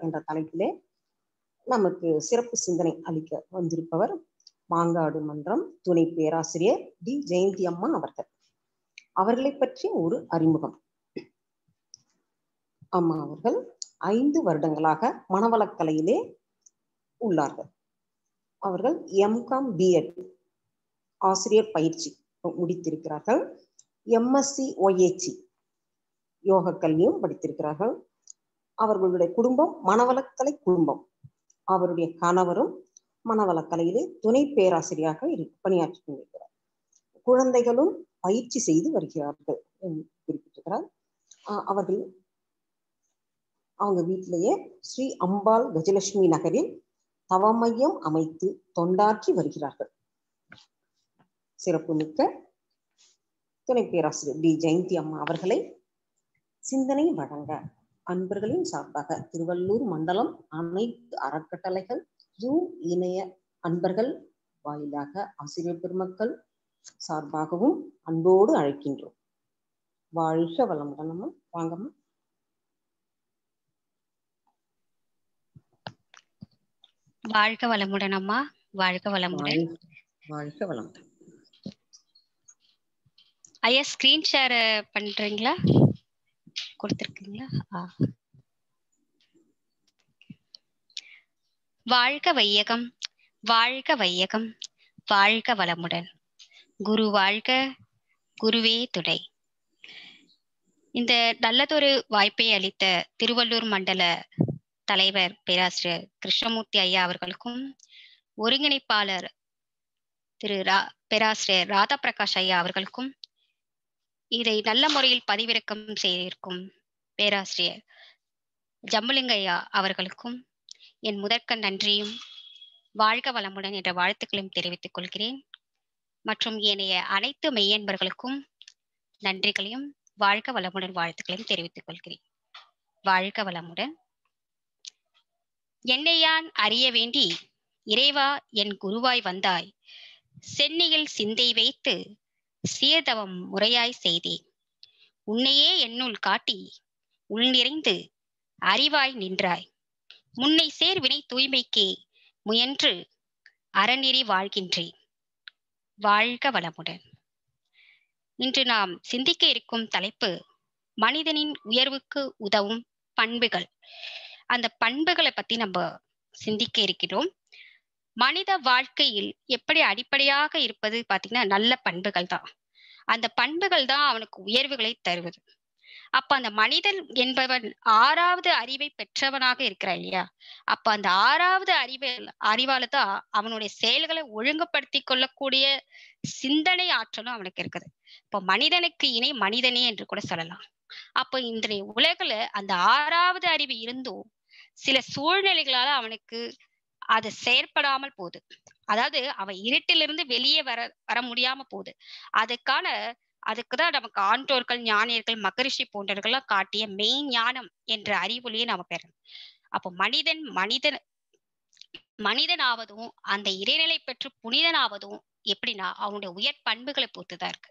என்ற தலைப்பிலே நமக்கு சிறப்பு சிந்தனை அளிக்க வந்திருப்பவர் மாங்காடு மன்றம் துணை பேராசிரியர் டி ஜெயந்தி அம்மா அவர்கள். அவர்களை பற்றி ஒரு அறிமுகம். அம்மா அவர்கள் ஐந்து வருடங்களாக மனவளக்கலையிலே உள்ளார்கள். அவர்கள் எம்காம் பிஎட் ஆசிரியர் பயிற்சி முடித்திருக்கிறார்கள். எம்எஸ்சி ஒஏச்சி யோக கல்வியும் படித்திருக்கிறார்கள். அவர்களுடைய குடும்பம் மனவளக்கலை குடும்பம். அவருடைய கணவரும் மனவளக்கலையிலே துணை பேராசிரியராக பணியாற்றி கொண்டிருக்கிறார் குழந்தைகளும் பயிற்சி செய்து வருகிறார்கள் என்று குறிப்பிட்டிருக்கிறார். அவர்கள் அவங்க வீட்டிலேயே ஸ்ரீ அம்பாள் கஜலட்சுமி நகரில் தவமையம் அமைத்து தொண்டாற்றி வருகிறார்கள். சிறப்பு மிக்க துணை பேராசிரியர் டி. ஜெயந்தி அம்மா அவர்களை சிந்தனை வழங்க அன்பர்களின் சார்பாக திருவள்ளூர் மண்டலம் அனைத்து அறக்கட்டளைகள் ஜூம் இணைய அன்பர்கள் வாயிலாக ஆசிரியர் பெருமக்கள் சார்பாகவும் அன்போடு அழைக்கின்றோம். வாழ்க வளமுடன் அம்மா. வாங்கம்மா வாழ்க வளமுடன் அம்மா. வாழ்க வளமுடன். வாழ்க வளமுடன். ஐயா ஸ்கிரீன் ஷேர் பண்றீங்களா? கொடுத்துருக்கீங்களா? வாழ்க வையகம் வாழ்க வையகம் வாழ்க வளமுடன். குரு வாழ்க குருவே துணை. இந்த நல்லதொரு வாய்ப்பை அளித்த திருவள்ளூர் மண்டல தலைவர் பேராசிரியர் கிருஷ்ணமூர்த்தி ஐயா அவர்களுக்கும் ஒருங்கிணைப்பாளர் திரு ரா பேராசிரியர் ராதா பிரகாஷ் ஐயா அவர்களுக்கும் இதை நல்ல முறையில் பதிவிறக்கம் செய்திருக்கும் பேராசிரியர் ஜம்புலிங்கையா அவர்களுக்கும் என் முதற்க நன்றியும் வாழ்க வளமுடன் என்ற வாழ்த்துக்களையும் தெரிவித்துக் கொள்கிறேன். மற்றும் ஏனைய அனைத்து மெய்யன்பர்களுக்கும் நன்றிகளையும் வாழ்க வளமுடன் வாழ்த்துக்களையும் தெரிவித்துக் கொள்கிறேன். வாழ்க வளமுடன். என்னை யான் அறிய வேண்டி இறைவா என் குருவாய் வந்தாய். சென்னியில் சிந்தை வைத்து சீர்தவம் முறையாய் செய்தே. உன்னையே என்னுள் காட்டி உள் நிறைந்து அறிவாய் நின்றாய். முன்னை சேர் வினை தூய்மைக்கே முயன்று அறநெறி வாழ்கின்றேன். வாழ்க வளமுடன். இன்று நாம் சிந்திக்க இருக்கும் தலைப்பு மனிதனின் உயர்வுக்கு உதவும் பண்புகள். அந்த பண்புகளை பத்தி நம்ம சிந்திக்க இருக்கிறோம் மனித வாழ்க்கையில் எப்படி அடிப்படையாக இருப்பது பாத்தீங்கன்னா நல்ல பண்புகள் தான். அந்த பண்புகள் தான் அவனுக்கு உயர்வுகளை தருவது. அப்ப அந்த மனிதன் என்பவன் ஆறாவது அறிவை பெற்றவனாக இருக்கிறான் இல்லையா? அப்ப அந்த ஆறாவது அறிவை அறிவால தான் அவனுடைய செயல்களை ஒழுங்குபடுத்தி கொள்ளக்கூடிய சிந்தனை ஆற்றலும் அவனுக்கு இருக்குது. இப்போ மனிதனுக்கு இணை மனிதனே என்று கூட சொல்லலாம். அப்ப இன்றைய உலகில அந்த ஆறாவது அறிவு இருந்தும் சில சூழ்நிலைகளால அவனுக்கு அது செயற்படாமல் போகுது. அதாவது அவன் இருட்டிலிருந்து வெளியே வர வர முடியாம போகுது. அதுக்கான அதுக்குதான் நமக்கு ஆன்றோர்கள் ஞானியர்கள் மகரிஷி போன்றவர்கள்லாம் காட்டிய மெய் ஞானம் என்ற அறிவொலியை நாம பெறணும். அப்போ மனிதன் மனிதன் மனிதனாவதும் அந்த இறைநிலை பெற்று புனிதனாவதும் எப்படின்னா அவனுடைய உயர் பண்புகளை பொறுத்துதான் இருக்கு.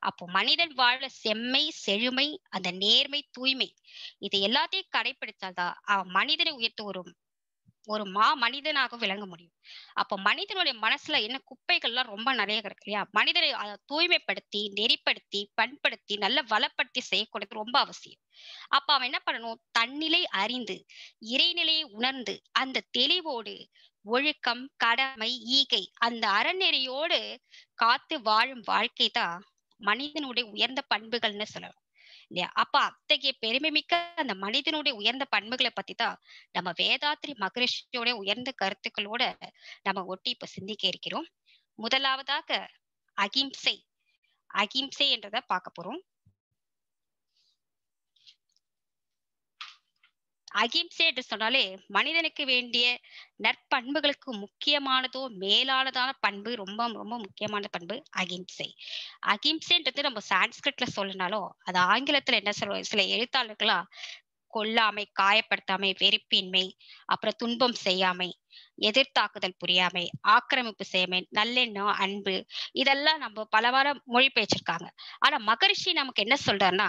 அப்போ மனிதன் வாழ செம்மை செழுமை அந்த நேர்மை தூய்மை இது எல்லாத்தையும் கடைபிடித்தால்தான் அவன் மனிதனை உயர்த்து வரும். ஒரு மா மனிதனாக விளங்க முடியும். அப்ப மனிதனுடைய மனசுல என்ன குப்பைகள்லாம் ரொம்ப நிறைய கிடக்கு இல்லையா? மனிதனை அதை தூய்மைப்படுத்தி நெறிப்படுத்தி பண்படுத்தி நல்ல வளப்படுத்தி செய்யக்கூடியது ரொம்ப அவசியம். அப்ப அவன் என்ன பண்ணணும்? தன்னிலை அறிந்து இறைநிலையை உணர்ந்து அந்த தெளிவோடு ஒழுக்கம் கடமை ஈகை அந்த அறநெறியோடு காத்து வாழும் வாழ்க்கை தான் மனிதனுடைய உயர்ந்த பண்புகள்னு சொல்லலாம். இல்லையா? அப்ப அத்தகைய பெருமை மிக்க அந்த மனிதனுடைய உயர்ந்த பண்புகளை பத்தி தான் நம்ம வேதாத்ரி மகரிஷியோட உயர்ந்த கருத்துக்களோட நம்ம ஒட்டி இப்ப சிந்திக்க இருக்கிறோம். முதலாவதாக அகிம்சை. அகிம்சை என்றத பார்க்க போறோம். அகிம்சை என்று சொன்னாலே மனிதனுக்கு வேண்டிய நற்பண்புகளுக்கு முக்கியமானதோ மேலானதான பண்பு ரொம்ப ரொம்ப முக்கியமான பண்பு அகிம்சை. அகிம்சைன்றது நம்ம சான்ஸ்கிரிட்ல சொல்லனாலும் அது ஆங்கிலத்துல என்ன சொல்லுவோம் சில எழுத்தாளர்களா கொல்லாமை காயப்படுத்தாமை வெறுப்பின்மை அப்புறம் துன்பம் செய்யாமை எதிர்த்தாக்குதல் புரியாமை ஆக்கிரமிப்பு செய்யாமை நல்லெண்ணம் அன்பு இதெல்லாம் நம்ம பல மொழி பெயர்ச்சிருக்காங்க. ஆனா மகரிஷி நமக்கு என்ன சொல்றாருன்னா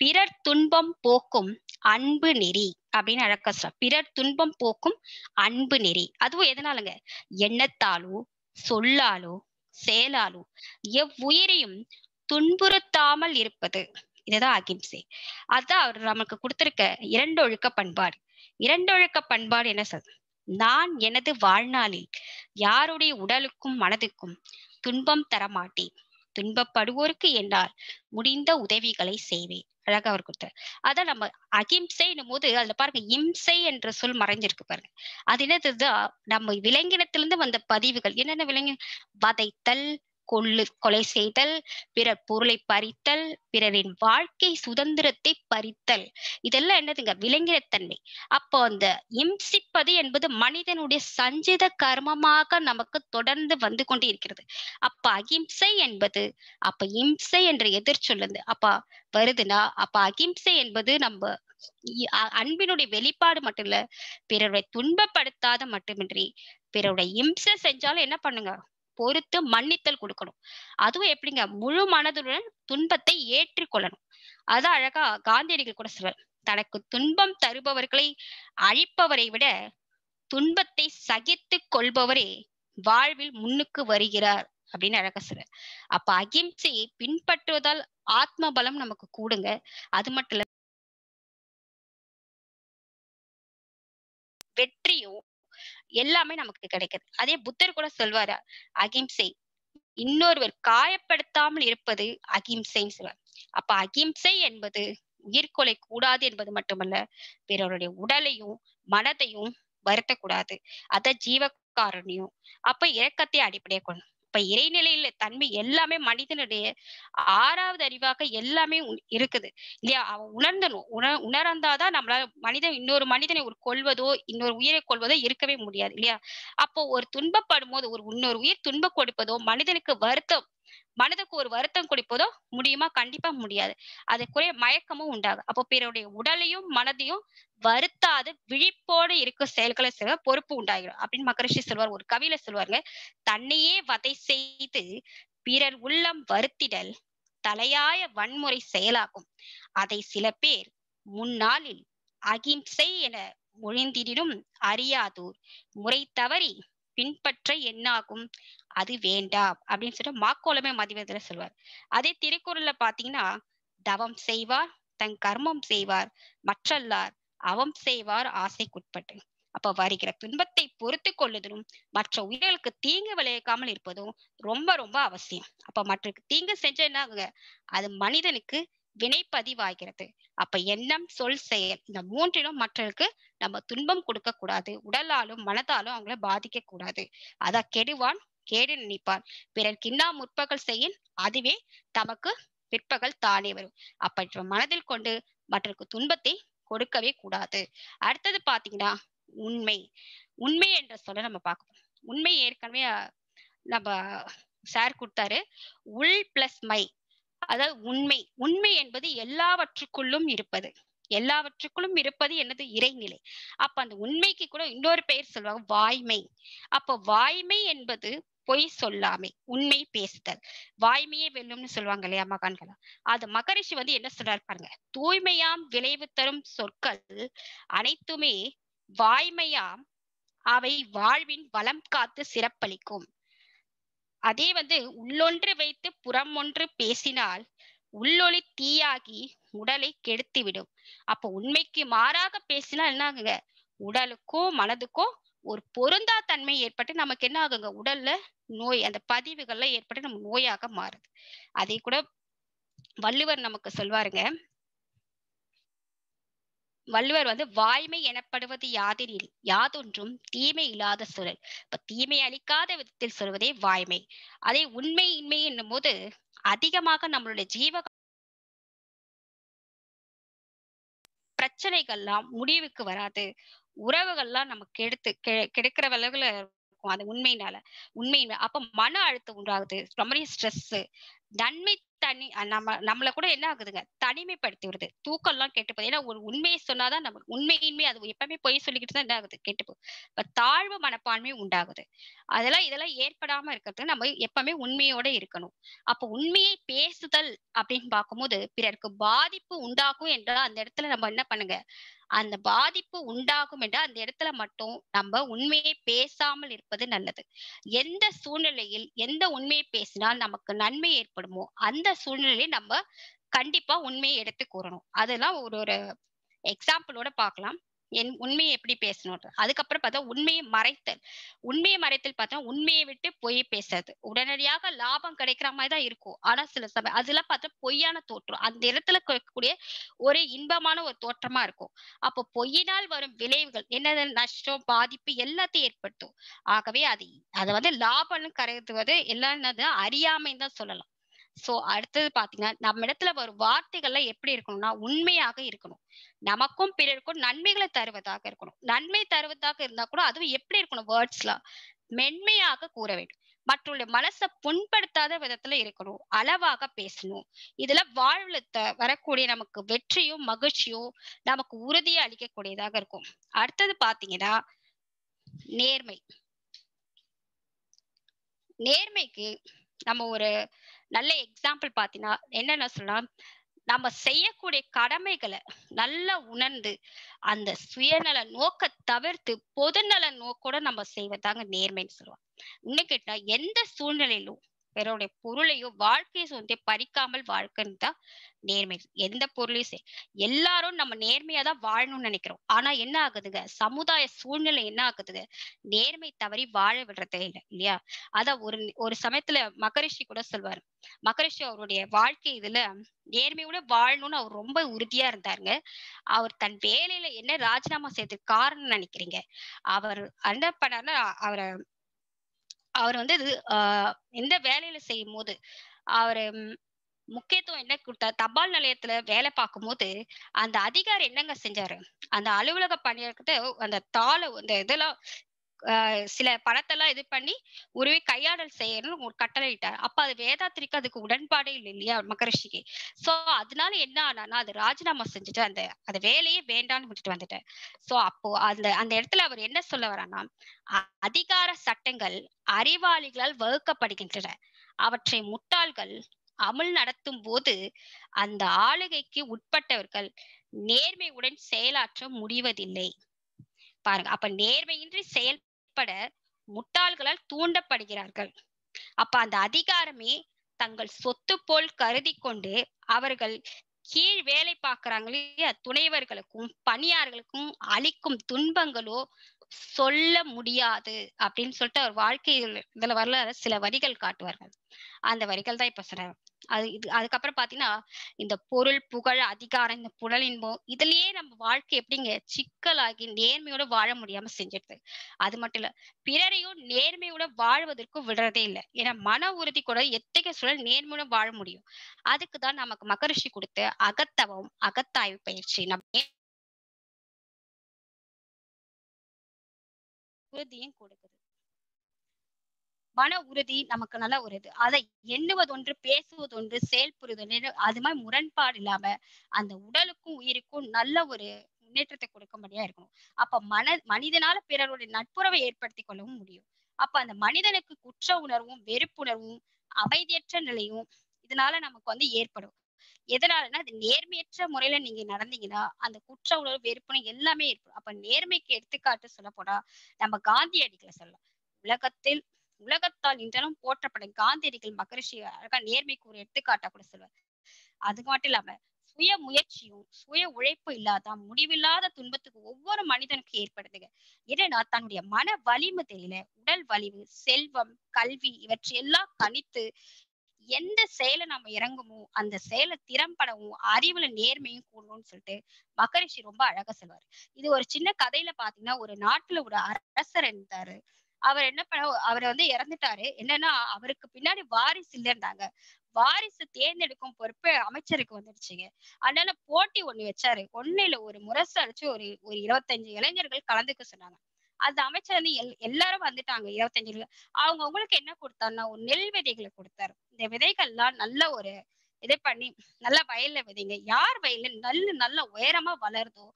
பிறர் துன்பம் போக்கும் அன்பு நெறி அப்படின்னு அழகா பிறர் துன்பம் போக்கும் அன்பு நெறி. அதுவும் எதனாலங்க? எண்ணத்தாலோ சொல்லாலோ செயலாலோ எவ்வுயிரையும் துன்புறுத்தாமல் இருப்பது. இதுதான் அகிம்சை. அதான் அவர் நமக்கு கொடுத்திருக்க இரண்டொழுக்க பண்பாடு. இரண்டொழுக்க பண்பாடு என்ன சார்? நான் எனது வாழ்நாளில் யாருடைய உடலுக்கும் மனதுக்கும் துன்பம் தரமாட்டேன். துன்பப்படுவோருக்கு என்னால் முடிந்த உதவிகளை செய்வேன். அழகா அவர் கொடுத்தார். அதான் நம்ம அகிம்சைன்னும் போது அதுல பாருங்க இம்சை என்ற சொல் மறைஞ்சிருக்கு பாருங்க. அது என்னதுதான் நம்ம விலங்கினத்திலிருந்து வந்த பதிவுகள். என்னென்ன விலங்கு வதைத்தல் கொள்ளு கொலை செய்தல் பிறர் பொருளை பறித்தல் பிறரின் வாழ்க்கை சுதந்திரத்தை பறித்தல். இதெல்லாம் என்னதுங்க? விலங்கினத்தன்மை. அப்போ அந்த இம்சிப்பது என்பது மனிதனுடைய சஞ்சித கர்மமாக நமக்கு தொடர்ந்து வந்து கொண்டே இருக்கிறது அப்ப அகிம்சை என்பது அப்ப இம்சை என்ற எதிர் சொல்லுது. அப்ப வருதுன்னா அப்ப அகிம்சை என்பது நம்ம அன்பினுடைய வெளிப்பாடு மட்டும் இல்ல பிறருடைய துன்பப்படுத்தாத மட்டுமின்றி பிறருடைய இம்சை செஞ்சாலும் என்ன பண்ணுங்க? பொறுத்து மன்னித்தல் கொடுக்கணும். அதுவும் எப்படிங்க? முழு மனதுடன் துன்பத்தை ஏற்றுக்கொள்ளணும். அதான் அழகா காந்தியடிகள் கூட சொல்றார். தனக்கு துன்பம் தருபவர்களை அழிப்பவரை விட துன்பத்தை சகித்து கொள்பவரே வாழ்வில் முன்னுக்கு வருகிறார் அப்படின்னு அழகா சொல்ற அப்ப அகிம்சையை பின்பற்றுவதால் ஆத்ம பலம் நமக்கு கூடுங்க. அது மட்டும் இல்ல எல்லாமே நமக்கு கிடைக்குது. அதே புத்தர் கூட சொல்வாரு அகிம்சை. இன்னொருவர் காயப்படுத்தாமல் இருப்பது அகிம்சைன்னு சொல்லுவார் அப்ப அகிம்சை என்பது உயிர்கொலை கூடாது என்பது மட்டுமல்ல பிறருடைய உடலையும் மனதையும் வருத்தக்கூடாது. அத ஜீவகாரணியம். அப்ப இறக்கத்தை அடிப்படையாக கொள்ளும். இப்ப இறைநிலையில தன்மை எல்லாமே மனிதனுடைய ஆறாவது அறிவாக எல்லாமே இருக்குது. இல்லையா? அவன் உணர்ந்தனும் உண உணர்ந்தாதான் நம்மளால மனிதன் இன்னொரு மனிதனை ஒரு கொள்வதோ இன்னொரு உயிரை கொள்வதோ இருக்கவே முடியாது இல்லையா? அப்போ ஒரு துன்பப்படும் போது ஒரு இன்னொரு உயிர் துன்பம் கொடுப்பதோ மனிதனுக்கு வருத்தம் மனதுக்கு ஒரு வருத்தம் கொடுப்பதோ முடியுமா? கண்டிப்பா முடியாது. அதுக்குரிய மயக்கமும் உண்டாகும் அப்போ பிறருடைய உடலையும் மனதையும் வருத்தாது விழிப்போடு இருக்க செயல்களை செய்ய பொறுப்பு உண்டாகிடும். அப்படின்னு மகரிஷி சொல்வார். ஒரு கவியில சொல்வாருங்க தன்னையே வதை செய்து பிறர் உள்ளம் வருத்திடல் தலையாய வன்முறை செயலாகும். அதை சில பேர் முன்னாளில் அகிம்சை என மொழிந்திடினும் அறியாதோர். முறை தவறி பின்பற்ற என்னாகும்? அது வேண்டாம் அப்படின்னு சொல்லிட்டு மாக்கோலமே மதிவதில சொல்வார். அதே திருக்குறள்ல பாத்தீங்கன்னா தவம் செய்வார் தன் கர்மம் செய்வார் மற்றல்லார் அவம் செய்வார் ஆசைக்குட்பட்டு. அப்ப வருகிற துன்பத்தை பொறுத்து கொள்ளுதலும் மற்ற உயிர்களுக்கு தீங்கு விளைவிக்காமல் இருப்பதும் ரொம்ப ரொம்ப அவசியம். அப்ப மற்றக்கு தீங்கு செஞ்ச என்ன அது மனிதனுக்கு வினைப்பதிவாகிறது. அப்ப எண்ணம் சொல் செயல் இந்த மூன்றிலும் மற்றவருக்கு நம்ம துன்பம் கொடுக்க கூடாது உடலாலும் மனதாலும் அவங்கள பாதிக்க கூடாது அத கெடுவான் கேடு நினைப்பார். பிறர் கிண்ணா முற்பகல் செய்யின் அதுவே தமக்கு பிற்பகல் தானே வரும். அப்ப மனதில் கொண்டு மற்றவருக்கு துன்பத்தை கொடுக்கவே கூடாது. அடுத்தது பாத்தீங்கன்னா உண்மை. உண்மை என்ற சொல்ல நம்ம பார்க்கணும் உண்மை ஏற்கனவே நம்ம சார் கொடுத்தாரு. உள் பிளஸ் மை அதாவது உண்மை. உண்மை என்பது எல்லாவற்றுக்குள்ளும் இருப்பது. எல்லாவற்றுக்குள்ளும் இருப்பது என்னது இறைநிலை. அப்ப அந்த உண்மைக்கு கூட இன்னொரு பெயர் சொல்லுவாங்க வாய்மை. அப்ப வாய்மை என்பது பொய் சொல்லாமை உண்மை பேசுதல். வாய்மையே வெல்லும்னு சொல்லுவாங்க இல்லையா மகான்களா? அது மகரிஷி வந்து என்ன சொல்றாரு பாருங்க தூய்மையாம் விளைவு தரும் சொற்கள் அனைத்துமே வாய்மையாம் அவை வாழ்வின் வளம் காத்து சிறப்பளிக்கும். அதே வந்து உள்ளொன்று வைத்து புறம் ஒன்று பேசினால் உள்ளொளி தீயாகி உடலை கெடுத்துவிடும். அப்போ உண்மைக்கு மாறாக பேசினா என்ன ஆகுங்க உடலுக்கும் மனதுக்கும் ஒரு பொருந்தா தன்மை ஏற்பட்டு நமக்கு என்ன ஆகுங்க? உடல்ல நோய் அந்த பதிவுகள்லாம் ஏற்பட்டு நம்ம நோயாக மாறுது. அதே கூட வள்ளுவர் நமக்கு சொல்வாருங்க வள்ளுவர் வந்து வாய்மை எனப்படுவது யாதெனில் யாதொன்றும் தீமை இல்லாத சொல் இப்ப தீமை அளிக்காத விதத்தில் சொல்வதே வாய்மை. அதே உண்மை இன்மை என்னும் போது அதிகமாக நம்மளுடைய ஜீவ பிரச்சனைகள்லாம் முடிவுக்கு வராது. உறவுகள்லாம் நமக்கு எடுத்து கெடுக்கிற விலகுல இருக்கும் அது உண்மையினால. உண்மை அப்ப மன அழுத்தம் உண்டாகுது. ரொம்ப ஸ்ட்ரெஸ் நன்மை தனி நம்ம நம்மள கூட என்ன ஆகுதுங்க? தனிமைப்படுத்தி விடுது தூக்கம் எல்லாம் கெட்டு போகுது ஏன்னா ஒரு உண்மையை சொன்னாதான் நம்ம உண்மையின்மை அது எப்பவுமே பொய் சொல்லிக்கிட்டு தான் என்ன ஆகுது கெட்டு போகுது தாழ்வு மனப்பான்மை உண்டாகுது. அதெல்லாம் இதெல்லாம் ஏற்படாம இருக்கிறது நம்ம எப்பவுமே உண்மையோட இருக்கணும். அப்ப உண்மையை பேசுதல் அப்படின்னு பார்க்கும்போது பிறருக்கு பாதிப்பு உண்டாகும் என்றால் அந்த இடத்துல நம்ம என்ன பண்ணுங்க? அந்த பாதிப்பு உண்டாகும் என்றால் அந்த இடத்துல மட்டும் நம்ம உண்மையை பேசாமல் இருப்பது நல்லது. எந்த சூழ்நிலையில் எந்த உண்மையை பேசினால் நமக்கு நன்மை ஏற்படுமோ அந்த சூழ்நிலையை நம்ம கண்டிப்பா உண்மையை எடுத்து கூறணும். அதெல்லாம் ஒரு ஒரு எக்ஸாம்பிளோட பார்க்கலாம். என் உண்மையை எப்படி பேசணும் அதுக்கப்புறம் பார்த்தா உண்மையை மறைத்தல். உண்மையை மறைத்தல் பார்த்தா உண்மையை விட்டு பொய் பேசுறது. உடனடியாக லாபம் கிடைக்கிற மாதிரி தான் இருக்கும். ஆனா சில சமயம் அதெல்லாம் பார்த்தா பொய்யான தோற்றம். அந்த இடத்துல இருக்கக்கூடிய ஒரு இன்பமான ஒரு தோற்றமா இருக்கும். அப்போ பொய்யினால் வரும் விளைவுகள் என்ன நஷ்டம் பாதிப்பு எல்லாத்தையும் ஏற்படுத்தும். ஆகவே அது அதை வந்து லாபம்னு கருதுவது எல்லாம் என்னது அறியாமைன்னு தான் சொல்லலாம். சோ அடுத்தது பாத்தீங்கன்னா நம்ம இடத்துல வரும் வார்த்தைகள்லாம் எப்படி இருக்கணும்னா உண்மையாக இருக்கணும். நமக்கும் பிறருக்கும் நன்மைகளை தருவதாக இருக்கணும். நன்மை தருவதாக இருந்தா கூட அதுவும் எப்படி இருக்கணும்? வேர்ட்ஸ்லாம் மென்மையாக கூற வேண்டும். மற்றவருடைய மனசை புண்படுத்தாத விதத்துல இருக்கணும். அளவாக பேசணும். இதுல வாழ்வுல வரக்கூடிய நமக்கு வெற்றியும் மகிழ்ச்சியும் நமக்கு உறுதியை அளிக்கக்கூடியதாக இருக்கும். அடுத்தது பாத்தீங்கன்னா நேர்மை. நேர்மைக்கு நம்ம ஒரு நல்ல எக்ஸாம்பிள் பாத்தீங்கன்னா என்னென்ன சொல்லலாம் நம்ம செய்யக்கூடிய கடமைகளை நல்லா உணர்ந்து அந்த சுயநல நோக்க தவிர்த்து பொதுநல நோக்கோட நம்ம செய்வதாங்க நேர்மைன்னு சொல்லுவாங்க. இன்னும் கேட்டா எந்த சூழ்நிலையிலும் பிறருடைய பொருளையோ வாழ்க்கையை சொந்தே பறிக்காமல் வாழ்க்கைன்னு தான் நேர்மை. எந்த பொருளையும் சரி எல்லாரும் நம்ம நேர்மையா தான் வாழணும்னு நினைக்கிறோம். ஆனா என்ன ஆகுதுங்க? சமுதாய சூழ்நிலை என்ன ஆகுதுங்க நேர்மை தவறி வாழ விடுறதே இல்லை இல்லையா? அத ஒரு ஒரு சமயத்துல மகரிஷி கூட சொல்வாரு. மகரிஷி அவருடைய வாழ்க்கை இதுல நேர்மையோட வாழணும்னு அவர் ரொம்ப உறுதியா இருந்தாருங்க. அவர் தன் வேலையில என்ன ராஜினாமா செய்யறதுக்கு காரணம் நினைக்கிறீங்க? அவர் என்ன பண்ணாருன்னா அவரை அவர் வந்து இது ஆஹ் எந்த வேலையில செய்யும் போது அவரு முக்கியத்துவம் என்ன கொடுத்தா தபால் நிலையத்துல வேலை பார்க்கும் போது அந்த அதிகாரி என்னங்க செஞ்சாரு? அந்த அலுவலக பணியாளர்கிட்ட அந்த தாளை அந்த இதெல்லாம் சில பணத்தெல்லாம் இது பண்ணி உருவி கையாடல் செய்யணும்னு ஒரு கட்டளை இட்டார் அப்ப அது வேதாத்திரிக்கு அதுக்கு உடன்பாடே இல்லை இல்லையா மகரிஷிக்கு. சோ அதனால என்ன ஆனானா அது ராஜினாமா செஞ்சுட்டு அந்த அந்த வேலையே வேண்டான்னு விட்டுட்டு வந்துட்டார். சோ அப்போ அந்த அந்த இடத்துல அவர் என்ன சொல்ல வரானா அதிகார சட்டங்கள் அறிவாளிகளால் வகுக்கப்படுகின்றன. அவற்றை முட்டாள்கள் அமுல் நடத்தும் போது அந்த ஆளுகைக்கு உட்பட்டவர்கள் நேர்மையுடன் செயலாற்ற முடிவதில்லை. பாருங்க அப்ப நேர்மையின்றி செயல் உட்பட முட்டாள்களால் தூண்டப்படுகிறார்கள். அப்ப அந்த அதிகாரமே தங்கள் சொத்து போல் கருதி கொண்டு அவர்கள் கீழ் வேலை பார்க்கறாங்களே துணைவர்களுக்கும் பணியாளர்களுக்கும் அளிக்கும் துன்பங்களோ சொல்ல முடியாது அப்படின்னு சொல்லிட்டு அவர் வாழ்க்கையில் இதுல வரலாறு சில வரிகள் காட்டுவார்கள். அந்த வரிகள் தான் இப்ப சொல்றேன் அது இது அதுக்கப்புறம் பாத்தீங்கன்னா இந்த பொருள் புகழ் அதிகாரம் இந்த புலல் இன்பம் இதுலயே நம்ம வாழ்க்கை எப்படிங்க சிக்கலாகி நேர்மையோட வாழ முடியாம செஞ்சிடுது. அது மட்டும் இல்ல பிறரையும் நேர்மையோட வாழ்வதற்கும் விடுறதே இல்லை. ஏன்னா மன உறுதி கூட எத்தகைய சூழல் நேர்மையோட வாழ முடியும்? அதுக்கு தான் நமக்கு மகரிஷி கொடுத்த அகத்தவம் அகத்தாய்வு பயிற்சி. நம்ம உறுதியும் கொடுக்குது. மன உறுதி நமக்கு நல்ல ஒரு இது. அதை எண்ணுவது ஒன்று பேசுவது ஒன்று செயல்புரிதல் அது மாதிரி முரண்பாடு இல்லாம அந்த உடலுக்கும் உயிருக்கும் நல்ல ஒரு முன்னேற்றத்தை கொடுக்கும்படியா இருக்கணும். அப்ப மன மனிதனால பிறருடைய நட்புறவை ஏற்படுத்தி கொள்ளவும் முடியும். அப்ப அந்த மனிதனுக்கு குற்ற உணர்வும் வெறுப்புணர்வும் அமைதியற்ற நிலையும் இதனால நமக்கு வந்து ஏற்படும். எதனாலன்னா அது நேர்மையற்ற முறையில நீங்க நடந்தீங்கன்னா அந்த குற்ற உணர்வு வெறுப்புணர்வு எல்லாமே இருக்கும் அப்ப நேர்மைக்கு எடுத்துக்காட்டு சொல்ல போனா நம்ம காந்தியடிகளை சொல்லலாம். உலகத்தில் உலகத்தால் இன்றனும் போற்றப்படும் காந்தியடிகள் மகரிஷி அழகா நேர்மைக்கு ஒரு எடுத்துக்காட்டா கூட சொல்லுவார். அது மட்டும் இல்லாம சுய முயற்சியும் சுய உழைப்பும் இல்லாத முடிவில்லாத துன்பத்துக்கு ஒவ்வொரு மனிதனுக்கும் ஏற்படுதுங்க. ஏன்னா தன்னுடைய மன வலிமை தெரியல உடல் வலிவு செல்வம் கல்வி இவற்றையெல்லாம் கணித்து எந்த செயலை நம்ம இறங்குமோ அந்த செயலை திறம்படவும் அறிவுல நேர்மையும் கூடணும்னு சொல்லிட்டு மகரிஷி ரொம்ப அழகா சொல்வாரு இது ஒரு சின்ன கதையில பாத்தீங்கன்னா ஒரு நாட்டுல ஒரு அரசர் இருந்தாரு. அவர் என்ன பண்ண அவர் வந்து இறந்துட்டாரு. என்னன்னா அவருக்கு பின்னாடி வாரிசு இல்லைன்றாங்க. வாரிசு தேர்ந்தெடுக்கும் பொறுப்பு அமைச்சருக்கு வந்துடுச்சுங்க. அதனால போட்டி ஒண்ணு வச்சாரு. ஒண்ணு இல்ல ஒரு முரசு அடிச்சு ஒரு ஒரு இருபத்தஞ்சு இளைஞர்கள் கலந்துக்க சொன்னாங்க. அந்த அமைச்சர் வந்து எல் எல்லாரும் வந்துட்டாங்க இருபத்தஞ்சு அவங்க அவங்களுக்கு என்ன கொடுத்தாருன்னா ஒரு நெல் விதைகளை கொடுத்தாரு. இந்த விதைகள்லாம் நல்ல ஒரு இதை பண்ணி நல்லா வயல்ல விதைங்க. யார் வயல்ல நல்ல நல்ல உயரமா வளருதோ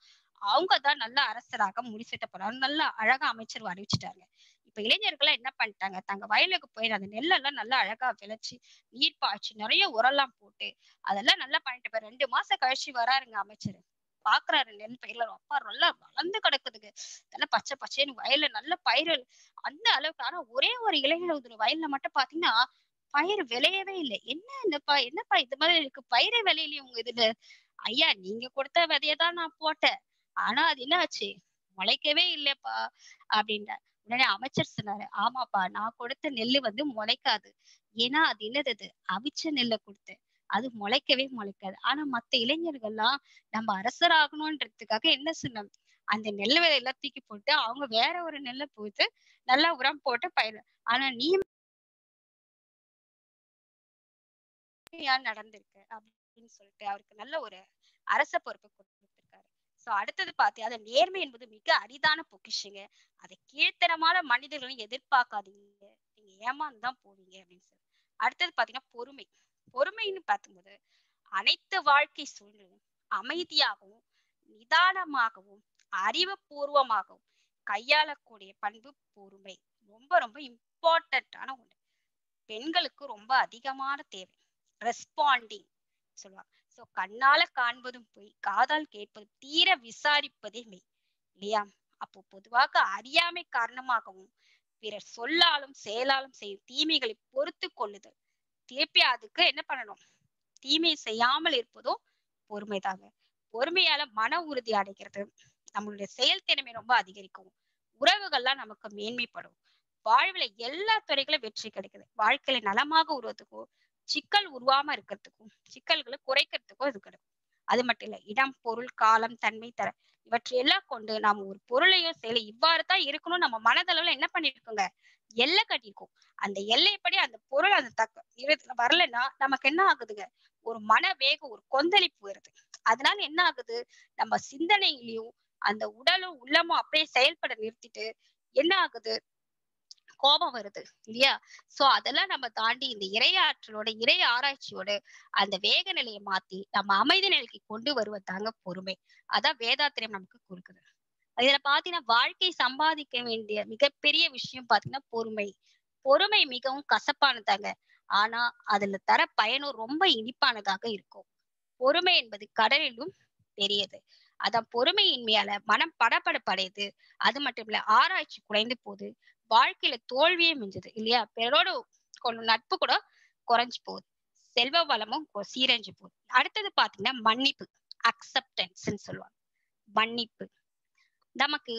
அவங்க தான் நல்ல அரசராக முடிசூட்டப்படுறாங்க நல்ல அழகா அமைச்சர் அறிவிச்சிட்டாங்க இப்ப இளைஞர்கள் என்ன பண்ணிட்டாங்க? தங்க வயலுக்கு போய் அந்த நெல்லெல்லாம் நல்லா அழகா விளைச்சு நீர் பாய்ச்சி நிறைய உரம்லாம் போட்டு அதெல்லாம் நல்லா பண்ணிட்டு ரெண்டு மாசம் கழிச்சு வராருங்க அமைச்சர். பாக்குறாரு நெல் பயிர்ல அப்பா நல்லா வளர்ந்து கிடக்குதுங்க. நல்லா பச்சை பச்சைன்னு வயல்ல நல்ல பயிர்கள். அந்த அளவுக்கு. ஆனா ஒரே ஒரு இளைஞர் வயல்ல மட்டும் பாத்தீங்கன்னா பயிர் விளையவே இல்லை. என்ன என்னப்பா என்னப்பா இது மாதிரி இருக்கு? பயிரே விளையலையே உங்க இதுல. ஐயா நீங்க கொடுத்த விதையை தான் நான் போட்டேன். ஆனா அது என்ன ஆச்சு முளைக்கவே இல்லப்பா அப்படின்ற உடனே அமைச்சர் சொன்னாரு ஆமாப்பா நான் கொடுத்த நெல்லு வந்து முளைக்காது. ஏன்னா அது என்னது அவிச்ச நெல்லை கொடுத்தேன். அது முளைக்கவே முளைக்காது. ஆனா மத்த இளைஞர்கள்லாம் நம்ம அரசர் ஆகணும்ன்றதுக்காக என்ன சொன்னோம்? அந்த நெல் விதையெல்லாம் தூக்கி போட்டு அவங்க வேற ஒரு நெல்லை போட்டு நல்லா உரம் போட்டு பயிர் ஆனா நீ நடந்திருக்கு? அப்படின்னு சொல்லிட்டு அவருக்கு நல்ல ஒரு அரச பொறுப்பு கொடுத்திருக்காரு. சோ அடுத்தது பார்த்தீங்க அது நேர்மை என்பது மிக அரிதான பொக்கிஷங்க. அதை கீழ்த்தரமான மனிதர்களும் எதிர்பார்க்காதீங்க. நீங்க ஏமாந்து தான் போவீங்க அப்படின்னு சொல்லி. அடுத்தது பாத்தீங்கன்னா பொறுமை. பொறுமைன்னு பார்க்கும்போது அனைத்து வாழ்க்கை சூழ்நிலையும் அமைதியாகவும் நிதானமாகவும் அறிவுபூர்வமாகவும் கையாளக்கூடிய பண்பு பொறுமை. ரொம்ப ரொம்ப இம்பார்ட்டன்டான ஒன்று பெண்களுக்கு ரொம்ப அதிகமான தேவை. ரெஸ்பாண்டிங் சொல்லுவாங்க. ஸோ கண்ணால காண்பதும் போய் காதால் கேட்பதும் தீர விசாரிப்பதே மெய் இல்லையா? அப்போ பொதுவாக அறியாமை காரணமாகவும் பிறர் சொல்லாலும் செயலாலும் செய்யும் தீமைகளை பொறுத்து கொள்ளுதல் திருப்பி அதுக்கு என்ன பண்ணணும்? தீமை செய்யாமல் இருப்பதும் பொறுமைதாங்க. பொறுமையால மன உறுதி அடைகிறது நம்மளுடைய செயல்திறமை ரொம்ப அதிகரிக்கும். உறவுகள்லாம் நமக்கு மேன்மைப்படும். வாழ்வுல எல்லா துறைகளும் வெற்றி கிடைக்குது. வாழ்க்கையில நலமாக உருவத்துக்கும் சிக்கல் உருவாம இருக்கிறதுக்கும் சிக்கல்களை குறைக்கிறதுக்கும் இது கிடைக்கும். அது மட்டும் இல்ல இடம் பொருள் காலம் தன்மை தர இவற்றையெல்லாம் கொண்டு நாம ஒரு பொருளையோ செயலை இவ்வாறு தான் இருக்கணும் நம்ம மனதளவுல என்ன பண்ணிருக்கோங்க? எல்லை கட்டிருக்கோம் அந்த எல்லைப்படி அந்த பொருள் அந்த தக்க வரலன்னா வரலைன்னா நமக்கு என்ன ஆகுதுங்க? ஒரு மன வேகம் ஒரு கொந்தளிப்பு வருது. அதனால என்ன ஆகுது? நம்ம சிந்தனையிலையும் அந்த உடலும் உள்ளமும் அப்படியே செயல்பட நிறுத்திட்டு என்ன ஆகுது? கோபம் வருது இல்லையா? சோ அதெல்லாம் நம்ம தாண்டி இந்த இரையாற்றலோட இறை ஆராய்ச்சியோட அந்த வேக நிலையை மாத்தி நம்ம அமைதி நிலைக்கு கொண்டு வருவதாங்க பொறுமை. அதான் வேதாத்திரியம் நமக்கு கொடுக்குது. இதுல பாத்தீங்கன்னா வாழ்க்கை சம்பாதிக்க வேண்டிய மிகப்பெரிய விஷயம் பாத்தீங்கன்னா பொறுமை. பொறுமை மிகவும் கசப்பானதாங்க. ஆனா அதுல தர பயனும் ரொம்ப இனிப்பானதாக இருக்கும். பொறுமை என்பது கடலிலும் பெரியது. அதான் பொறுமையின்மையால மனம் படபடப்படையுது. அது மட்டும் இல்ல ஆராய்ச்சி குறைந்து போகுது. வாழ்க்கையில தோல்வியே மிஞ்சுது இல்லையா? பிறரோடு நட்பு கூட குறைஞ்சு போகுது. செல்வ வளமும் சீரஞ்சு போகுது. அடுத்தது பாத்தீங்கன்னா மன்னிப்பு அக்செப்டன்ஸ் சொல்லுவாங்க. மன்னிப்பு. நமக்கு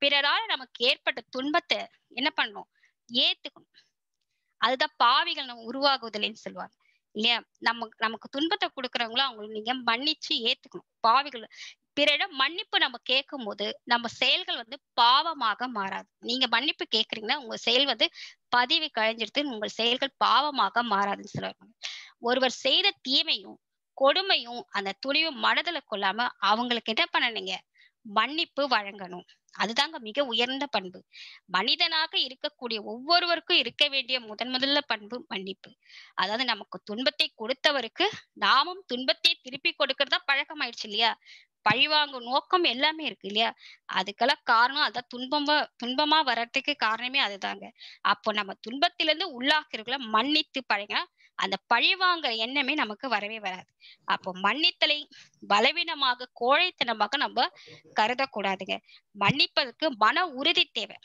பிறரால நமக்கு ஏற்பட்ட துன்பத்தை என்ன பண்ணணும்? ஏத்துக்கணும். அதுதான் பாவிகள் நம்ம உருவாகுதலைன்னு சொல்லுவாங்க இல்லையா? நம்ம நமக்கு துன்பத்தை கொடுக்குறவங்களும் அவங்களுக்கு நீங்க மன்னிச்சு ஏத்துக்கணும். பாவிகள் பிறரிடம் மன்னிப்பு நம்ம கேட்கும் போது நம்ம செயல்கள் வந்து பாவமாக மாறாது. நீங்க மன்னிப்பு கேக்குறீங்கன்னா உங்க செயல் வந்து பதிவு கழிஞ்சிருது உங்கள் செயல்கள் பாவமாக மாறாதுன்னு சொல்லுவாங்க. ஒருவர் செய்த தீமையும் கொடுமையும் அந்த துணிவும் மனதுல கொள்ளாம அவங்களுக்கு என்ன பண்ணணுங்க? மன்னிப்பு வழங்கணும். அதுதாங்க மிக உயர்ந்த பண்பு. மனிதனாக இருக்கக்கூடிய ஒவ்வொருவருக்கும் இருக்க வேண்டிய முதன் முதல்ல பண்பு மன்னிப்பு. அதாவது நமக்கு துன்பத்தை கொடுத்தவருக்கு நாமும் துன்பத்தை திருப்பி கொடுக்கறதா பழக்கம் ஆயிடுச்சு இல்லையா? பழிவாங்கும் நோக்கம் எல்லாமே இருக்கு இல்லையா? அதுக்கெல்லாம் காரணம் அதான் துன்பமா துன்பமா வர்றதுக்கு காரணமே அதுதாங்க. அப்போ நம்ம துன்பத்திலிருந்து உள்ளாக்குறவங்கள மன்னித்து பழகினா அந்த பழிவாங்குற எண்ணமே நமக்கு வரவே வராது. அப்போ மன்னித்தலை பலவீனமாக கோழைத்தனமாக நம்ம கருதக்கூடாதுங்க. மன்னிப்பதற்கு மன உறுதி தேவை.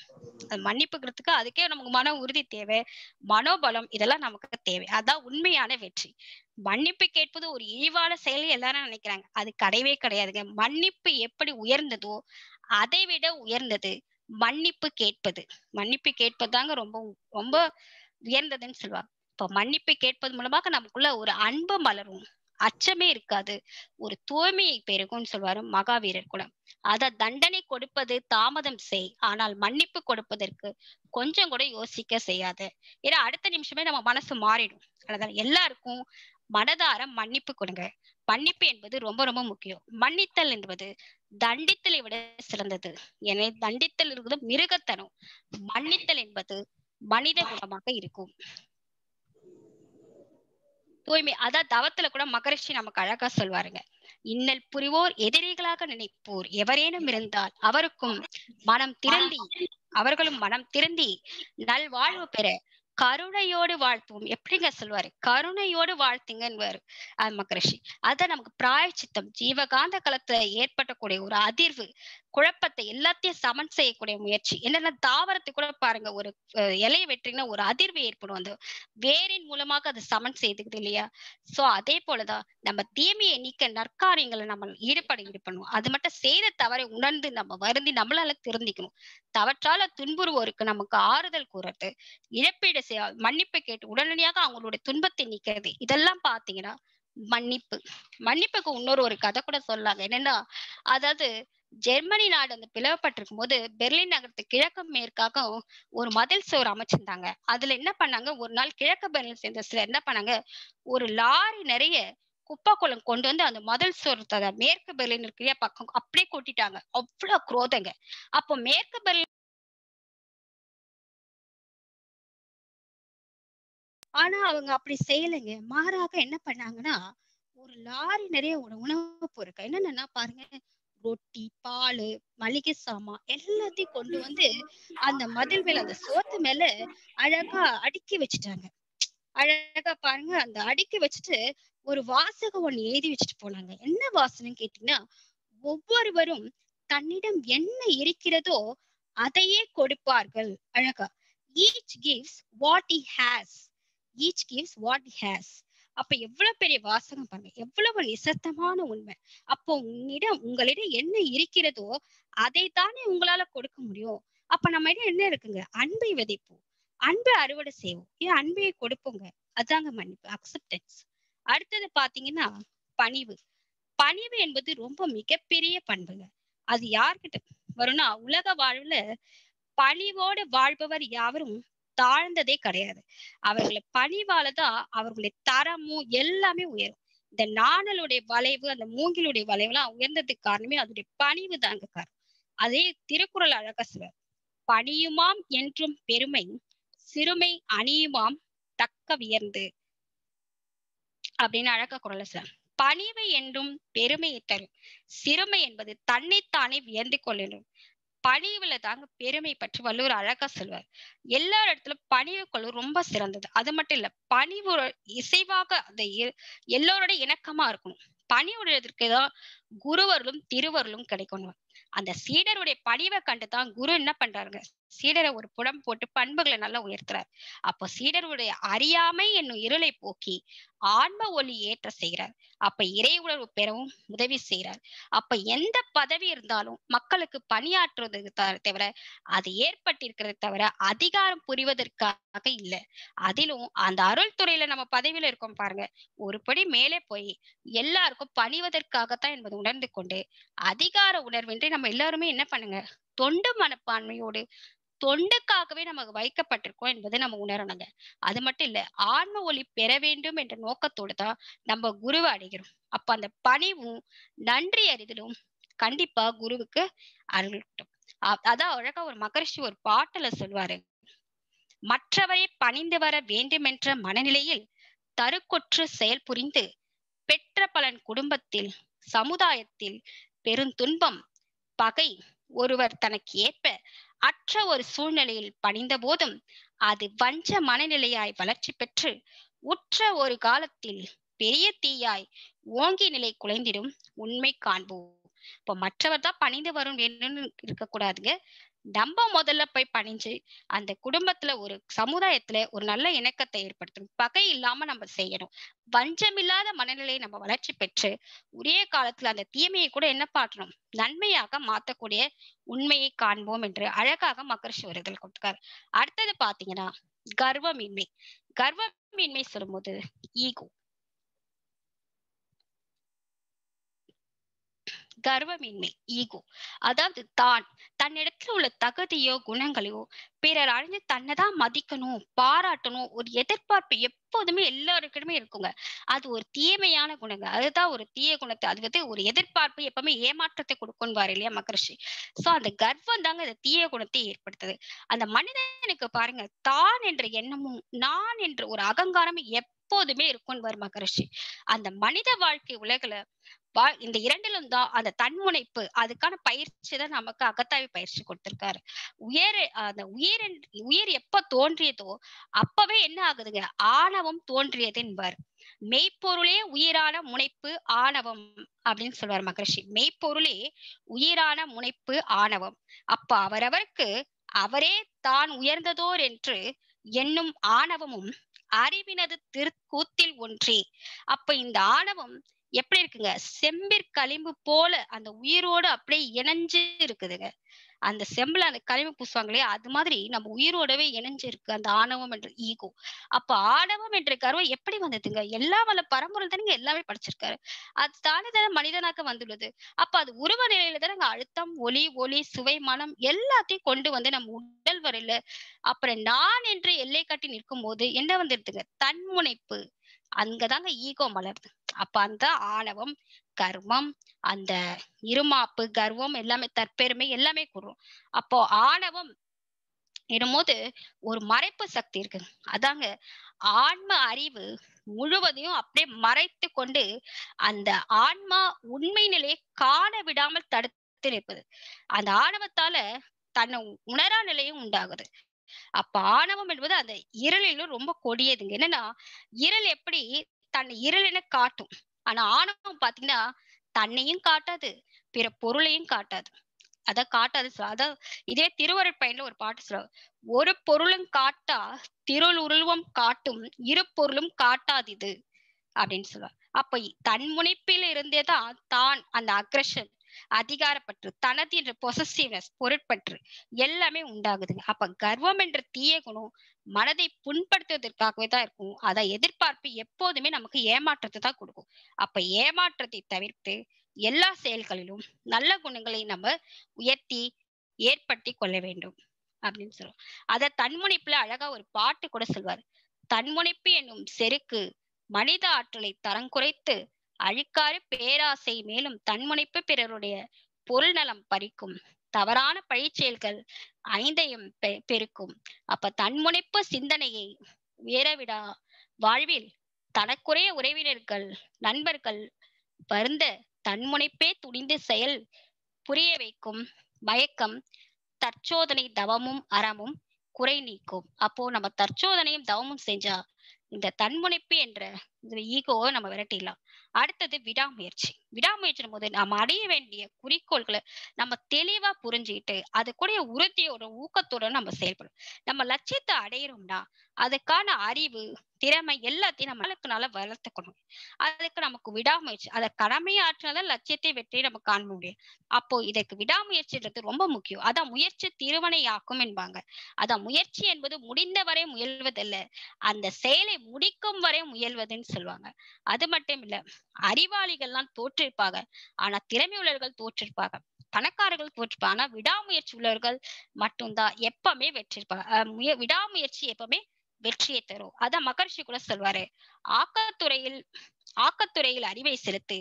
அது மன்னிப்புக்கிறதுக்கு அதுக்கே நமக்கு மன உறுதி தேவை. மனோபலம் இதெல்லாம் நமக்கு தேவை. அதான் உண்மையான வெற்றி. மன்னிப்பு கேட்பது ஒரு இழிவான செயல் எல்லாரும் நினைக்கிறாங்க. அது கிடையவே கிடையாதுங்க. மன்னிப்பு எப்படி உயர்ந்ததோ அதை விட உயர்ந்தது மன்னிப்பு கேட்பது. மன்னிப்பு கேட்பது தாங்க ரொம்ப ரொம்ப உயர்ந்ததுன்னு சொல்லுவாங்க. இப்ப மன்னிப்பு கேட்பது மூலமாக நமக்குள்ள ஒரு அன்பு மலரும். அச்சமே இருக்காது. ஒரு தூய்மையை பெருகும்னு சொல்வாரு மகாவீரர் குலம் அத தண்டனை கொடுப்பது தாமதம் செய். ஆனால் மன்னிப்பு கொடுப்பதற்கு கொஞ்சம் கூட யோசிக்க செய்யாது. ஏன்னா அடுத்த நிமிஷமே நம்ம மனசு மாறிடும். அதனால எல்லாருக்கும் மனதார மன்னிப்பு கொடுங்க. மன்னிப்பு என்பது ரொம்ப ரொம்ப முக்கியம். மன்னித்தல் என்பது தண்டித்தலை விட சிறந்தது. எனவே தண்டித்தல் இருக்கிறது மிருகத்தனம். மன்னித்தல் என்பது மனித குணமாக இருக்கும். தூய்மை அதான் தவத்துல கூட மகரிஷி நமக்கு அழகா சொல்வாருங்க. இன்னல் புரிவோர் எதிரிகளாக நினைப்போர். எவரேனும் இருந்தால் அவருக்கும் மனம் திருந்தி அவர்களும் மனம் திருந்தி நல்வாழ்வு பெற கருணையோடு வாழ்த்துவோம். எப்படிங்க சொல்லுவாரு? கருணையோடு வாழ்த்துங்கன்னு அது மகரிஷி அத நமக்கு பிராயச்சித்தம் ஜீவகாந்த களத்துல ஏற்பட்டக்கூடிய ஒரு அதிர்வு குழப்பத்தை எல்லாத்தையும் சமன் செய்யக்கூடிய முயற்சி. என்னன்னா தாவரத்தை கூட பாருங்க ஒரு இலையை வெட்டிங்கன்னா ஒரு அதிர்வு ஏற்படும். அந்த வேரின் மூலமாக அது சமன் செய்துக்குது இல்லையா? சோ அதே போலதான் நம்ம தீமையை நீக்க நற்காரியங்களை நம்ம ஈடுபட ஈடுபடணும் அது மட்டும் செய்த தவறை உணர்ந்து நம்ம வருந்தி நம்மளால திருந்திக்கணும். தவற்றால துன்புறுவோருக்கு நமக்கு ஆறுதல் கூறுறது இழப்பீடு செய்ய மன்னிப்பு கேட்டு உடனடியாக அவங்களுடைய துன்பத்தை நீக்கிறது. இதெல்லாம் பாத்தீங்கன்னா மன்னிப்பு. மன்னிப்புக்கு இன்னொரு ஒரு கதை கூட சொல்லாங்க என்னன்னா அதாவது ஜெர்மனி நாடு அந்த பிளவுபட்டிருக்கும் போது பெர்லின் நகரத்து கிழக்கு மேற்காக ஒரு மதில் சுவர் அமைச்சிருந்தாங்க. அதுல என்ன பண்ணாங்க? ஒரு நாள் கிழக்கு பெர்லின் சேர்ந்த சிலர் என்ன பண்ணாங்க? ஒரு லாரி நிறைய குப்பை குளம் கொண்டு வந்து அந்த மதில் சுவர் மேற்கு பெர்லின் இருக்கிற பக்கம் அப்படியே கொட்டிட்டாங்க. அவ்வளவு குரோதங்க. அப்போ மேற்கு பெர்லின் ஆனா அவங்க அப்படி செய்யலைங்க. மாறாக என்ன பண்ணாங்கன்னா ஒரு லாரி நிறைய உணவு பொருட்கள் என்னென்னா பாருங்க ரொட்டி பால் மளிகை சாமான் எல்லாத்தையும் கொண்டு வந்து அந்த மதில் மேல அந்த சோத்து மேல அழகா அடுக்கி வச்சுட்டாங்க. அழகா பாருங்க அந்த அடுக்கி வச்சுட்டு ஒரு வாசகம் ஒண்ணு எழுதி வச்சுட்டு போனாங்க. என்ன வாசகம் கேட்டீங்கன்னா ஒவ்வொருவரும் தன்னிடம் என்ன இருக்கிறதோ அதையே கொடுப்பார்கள். அழகா. Each gives what he has each gives what he has அப்ப எவ்வளவு பெரிய வாசகம் பாருங்க எவ்வளவு நிசத்தமான உண்மை. அப்போ உன்னிடம் உங்களிடம் என்ன இருக்கிறதோ அதை தானே உங்களால கொடுக்க முடியும். அப்ப நம்ம என்ன இருக்குங்க? அன்பை விதைப்போம். அன்பை அறுவடை செய்வோம். ஏன் அன்பையை கொடுப்போங்க? அதாங்க மன்னிப்பு. அக்செப்டன்ஸ் அடுத்தது பாத்தீங்கன்னா பணிவு. பணிவு என்பது ரொம்ப மிகப்பெரிய பண்புங்க. அது யார்கிட்ட வரும்னா உலக வாழ்வுல பணிவோட வாழ்பவர் யாவரும் தாழ்ந்ததே கிடையாது. அவர்களை பணிவாலதான் அவர்களுடைய தரமும் எல்லாமே உயரும். இந்த நாணலுடைய வளைவு அந்த மூங்கிலுடைய வளைவுலாம் உயர்ந்ததுக்கு காரணமே அதோடைய பணிவு தாங்க காரணம். அதே திருக்குறள் அழகா சொல்றார். பணியுமாம் என்றும் பெருமை சிறுமை அணியுமாம் தக்க வியர்ந்து அப்படின்னு அழகா குரல சார் பணிவு என்றும் பெருமையை தரும். சிறுமை என்பது தன்னைத்தானே வியந்து கொள்ளணும் பணிவுல தாங்க பெருமை பற்றி வள்ளுவர் அழகா சொல்வார். எல்லா இடத்துலயும் பணிவு கொள்வது ரொம்ப சிறந்தது. அது மட்டும் இல்ல பணிவு இசைவாக அதை எ- எல்லோரோட இணக்கமா இருக்கணும். பணிவுடையதற்கு தான் குருவர்களும் திருவர்களும் கிடைக்கணும். அந்த சீடருடைய பணிவை கண்டுதான் குரு என்ன பண்றாருங்க? சீடரை ஒரு புடம் போட்டு பண்புகளை நல்லா உயர்த்துறார். அப்போ சீடருடைய அறியாமை என்னும் இருளை போக்கி ஆன்ம ஒளி ஏற்ற செய்கிறார். அப்ப இறை உணர்வு பெறவும் உதவி செய்கிறார். அப்ப எந்த பதவி இருந்தாலும் மக்களுக்கு பணியாற்றுவதற்கு தவிர அது ஏற்பட்டிருக்கிறத தவிர அதிகாரம் புரிவதற்காக இல்ல. அதிலும் அந்த அருள் துறையில நம்ம பதவியில இருக்கோம் பாருங்க. ஒரு படி மேலே போய் எல்லாருக்கும் பணிவதற்காகத்தான் என்பது உணர்ந்து கொண்டு அதிகார உணர்வின்றி நம்ம எல்லாருமே என்ன பண்ணுங்க? தொண்டு மனப்பான்மையோடு தொண்டுக்காகவே நமக்கு வைக்கப்பட்டிருக்கோம் என்பதை நம்ம உணரணுங்க. அது மட்டும் இல்ல ஆன்ம ஒளி பெற வேண்டும் என்ற நோக்கத்தோடு தான் நம்ம குருவை அடைகிறோம். அப்ப அந்த பணிவும் நன்றி அறிதலும் கண்டிப்பா குருவுக்கு அருள்கிட்டும். அதான் அழகா ஒரு மகரிஷி ஒரு பாட்டுல சொல்வாரு மற்றவரை பணிந்து வர வேண்டுமென்ற மனநிலையில் தருக்கொற்று செயல் புரிந்து பெற்ற பலன் குடும்பத்தில் சமுதாயத்தில் பெருந்துன்பம் பகை ஒருவர் தனக்கு ஏற்ப அற்ற ஒரு சூழ்நிலையில் பணிந்த போதும் அது வஞ்ச மனநிலையாய் வளர்ச்சி பெற்று உற்ற ஒரு காலத்தில் பெரிய தீயாய் ஓங்கி நிலை குலைந்திடும் உண்மை காண்போம். இப்போ மற்றவர் தான் பணிந்து வரும் வேணும்னு இருக்கக்கூடாதுங்க நம்ம முதல்ல போய் பணிஞ்சு அந்த குடும்பத்துல ஒரு சமுதாயத்துல ஒரு நல்ல இணக்கத்தை ஏற்படுத்தணும். பகை இல்லாம நம்ம செய்யணும். வஞ்சமில்லாத மனநிலையை நம்ம வளர்ச்சி பெற்று உரிய காலத்துல அந்த தீமையை கூட என்ன பாட்டணும்? நன்மையாக மாத்தக்கூடிய உண்மையை காண்போம் என்று அழகாக மகர்ஷி வருதல் கொடுத்தார். அடுத்தது பாத்தீங்கன்னா கர்வமின்மை. கர்வமின்மை சொல்லும்போது ஈகோ. கர்வமின்மை ஈகோ அதாவது தான் தன்னிடத்துல உள்ள தகுதியோ குணங்களையோ பிறர் அறிஞ்சு தன்னை தான் மதிக்கணும் பாராட்டணும் ஒரு எதிர்பார்ப்பு எப்போதுமே எல்லாருக்குமே இருக்குங்க. அது ஒரு தீமையான குணங்க. அதுதான் ஒரு தீய குணத்தை அது வந்து ஒரு எதிர்பார்ப்பு எப்பவுமே ஏமாற்றத்தை கொடுக்கும்வாரு இல்லையா மகரிஷி? சோ அந்த கர்வம் தாங்க அந்த தீய குணத்தை ஏற்படுத்துது. அந்த மனிதனுக்கு பாருங்க தான் என்ற எண்ணமும் நான் என்ற ஒரு அகங்காரமும் எப்போதுமே இருக்கும்னு மகரிஷி. அந்த மனித வாழ்க்கை உலகில இந்த இரண்டிலும் தான் அந்த தன்முனைப்பு அதுக்கான பயிற்சி தான் நமக்கு அகத்தாய்வு பயிற்சி கொடுத்திருக்காரு. உயர் அந்த உயிர் உயிர் எப்ப தோன்றியதோ அப்பவே என்ன ஆகுதுங்க? ஆணவம் தோன்றியது என்பார். மெய்ப்பொருளே உயிரான முனைப்பு ஆணவம் அப்படின்னு சொல்வார் மகரிஷி. மெய்ப்பொருளே உயிரான முனைப்பு ஆணவம். அப்ப அவரவருக்கு அவரே தான் உயர்ந்ததோர் என்று என்னும் ஆணவமும் அறிவினது திருக்கூத்தில் ஒன்றே. அப்ப இந்த ஆணவம் எப்படி இருக்குங்க? செம்பிற்களிம்பு போல அந்த உயிரோடு அப்படியே இணைஞ்சு இருக்குதுங்க. அந்த செம்பில் அந்த களிம்பு பூசுவாங்களே அது மாதிரி நம்ம உயிரோடவே இணைஞ்சு இருக்கு அந்த ஆணவம் என்ற ஈகோ அப்ப ஆணவம் என்ற கருவம் எப்படி வந்ததுங்க? எல்லா வல்ல பரம்பொருள் தானே எல்லாமே படிச்சிருக்காரு. அது தானே தானே மனிதனாக்க வந்துள்ளது. அப்ப அது உருவ நிலையில தானே அழுத்தம் ஒலி ஒளி சுவை மனம் எல்லாத்தையும் கொண்டு வந்து நம்ம உடல் வரையில அப்புறம் நான் என்று எல்லை காட்டி நிற்கும் போது என்ன வந்துருதுங்க? தன்முனைப்பு. அங்கதாங்க ஈகோ மலருது. அப்ப அந்த ஆணவம் கர்மம் அந்த இருமாப்பு கர்வம் எல்லாமே தற்பெருமை எல்லாமே கூறும். அப்போ ஆணவம் போது ஒரு மறைப்பு சக்தி இருக்கு. அதாங்க ஆன்ம அறிவு முழுவதையும் அப்படியே மறைத்து கொண்டு அந்த ஆன்மா உண்மை நிலையை காண விடாமல் தடுத்து நிற்பது. அந்த ஆணவத்தால தன்னை உணரா நிலையும் உண்டாகுது. அப்ப ஆணவம் என்பது அந்த இருளிலும் ரொம்ப கொடியதுங்க. என்னன்னா இருள் எப்படி தன்னை இருள் என காட்டும். ஆனா ஆணவம் பாத்தீங்கன்னா தன்னையும் காட்டாது பிற பொருளையும் காட்டாது. அத காட்டாது அதான் இதே திருவருட்பயன்ல ஒரு பாட்டு சொல்ல ஒரு பொருளும் காட்டா திருள் உருவம் காட்டும் இரு பொருளும் காட்டாது இது அப்படின்னு சொல்லுவார் அப்ப தன் முனைப்பில் இருந்தேதான் தான் அந்த அக்ரஷன் அதிகாரப்பற்று தனது என்ற பொசசிவ்னஸ் பொருட்பற்று எல்லாமே உண்டாகுதுங்க. அப்ப கர்வம் என்ற தீய குணம் மனதை புண்படுத்துவதற்காகவே தான் இருக்கும். அதை எதிர்பார்ப்பு எப்போதுமே நமக்கு ஏமாற்றத்தை தான் கொடுக்கும். அப்ப ஏமாற்றத்தை தவிர்த்து எல்லா செயல்களிலும் நல்ல குணங்களை நம்ம உயர்த்தி ஏற்படுத்தி கொள்ள வேண்டும் அப்படின்னு சொல்லுவோம் அத தன்முனைப்புல அழகா ஒரு பாட்டு கூட சொல்வார். தன்முனைப்பு என்னும் செருக்கு மனித ஆற்றலை தரங்குறைத்து அழுக்காறு பேராசை மேலும் தன்முனைப்பு பிறருடைய பொருள் நலம் பறிக்கும். தவறான பழிச்செயல்கள் ஐந்தையும் பெருக்கும். அப்ப தன்முனைப்பு சிந்தனையை உயரவிடா வாழ்வில் தனக்குறைய உறவினர்கள் நண்பர்கள் வருந்த தன்முனைப்பே துணிந்து செயல் புரிய வைக்கும். மயக்கம் தற்சோதனை தவமும் அறமும் குறை நீக்கும். அப்போ நம்ம தற்சோதனையும் தவமும் செஞ்சா இந்த தன்முனைப்பு என்ற ஈகோவை நம்ம விரட்டிடலாம். அடுத்தது விடாமுயற்சி. விடாமுயற்சி போது நாம் அடைய வேண்டிய குறிக்கோள்களை நம்ம தெளிவா புரிஞ்சுக்கிட்டு அது கூட உறுதியோட ஊக்கத்தோட நம்ம செயல்படும் நம்ம லட்சியத்தை அடையிறோம்னா அதுக்கான அறிவு திறமை எல்லாத்தையும் நம்மளுக்கு நாள வளர்த்துக்கணும். அதுக்கு நமக்கு விடாமுயற்சி அதை கடமையாற்றினால லட்சியத்தை வெற்றி நம்ம காண முடியும். அப்போ இதற்கு விடாமுயற்சின்றது ரொம்ப முக்கியம். அதான் முயற்சி திருவனையாக்கும் என்பாங்க. அதான் முயற்சி என்பது முடிந்தவரை முயல்வதல்ல அந்த செயலை முடிக்கும் வரை முயல்வதுன்னு சொல்லுவாங்க. அது மட்டும் இல்ல அறிவாளிகள்லாம் தோற்றிருப்பாங்க. ஆனா திறமை உள்ளவர்கள் தோற்றிருப்பாங்க. பணக்காரர்கள் தோற்றிருப்பாங்க. ஆனா விடாமுயற்சி உள்ளவர்கள் மட்டும்தான் எப்பவுமே வெற்றிருப்பாங்க விடாமுயற்சி எப்பவுமே வெற்றியை தரும். அதான் மகர்ஷி கூட சொல்வாரு. ஆக்கத்துறையில் ஆக்கத்துறையில் அறிவை செலுத்து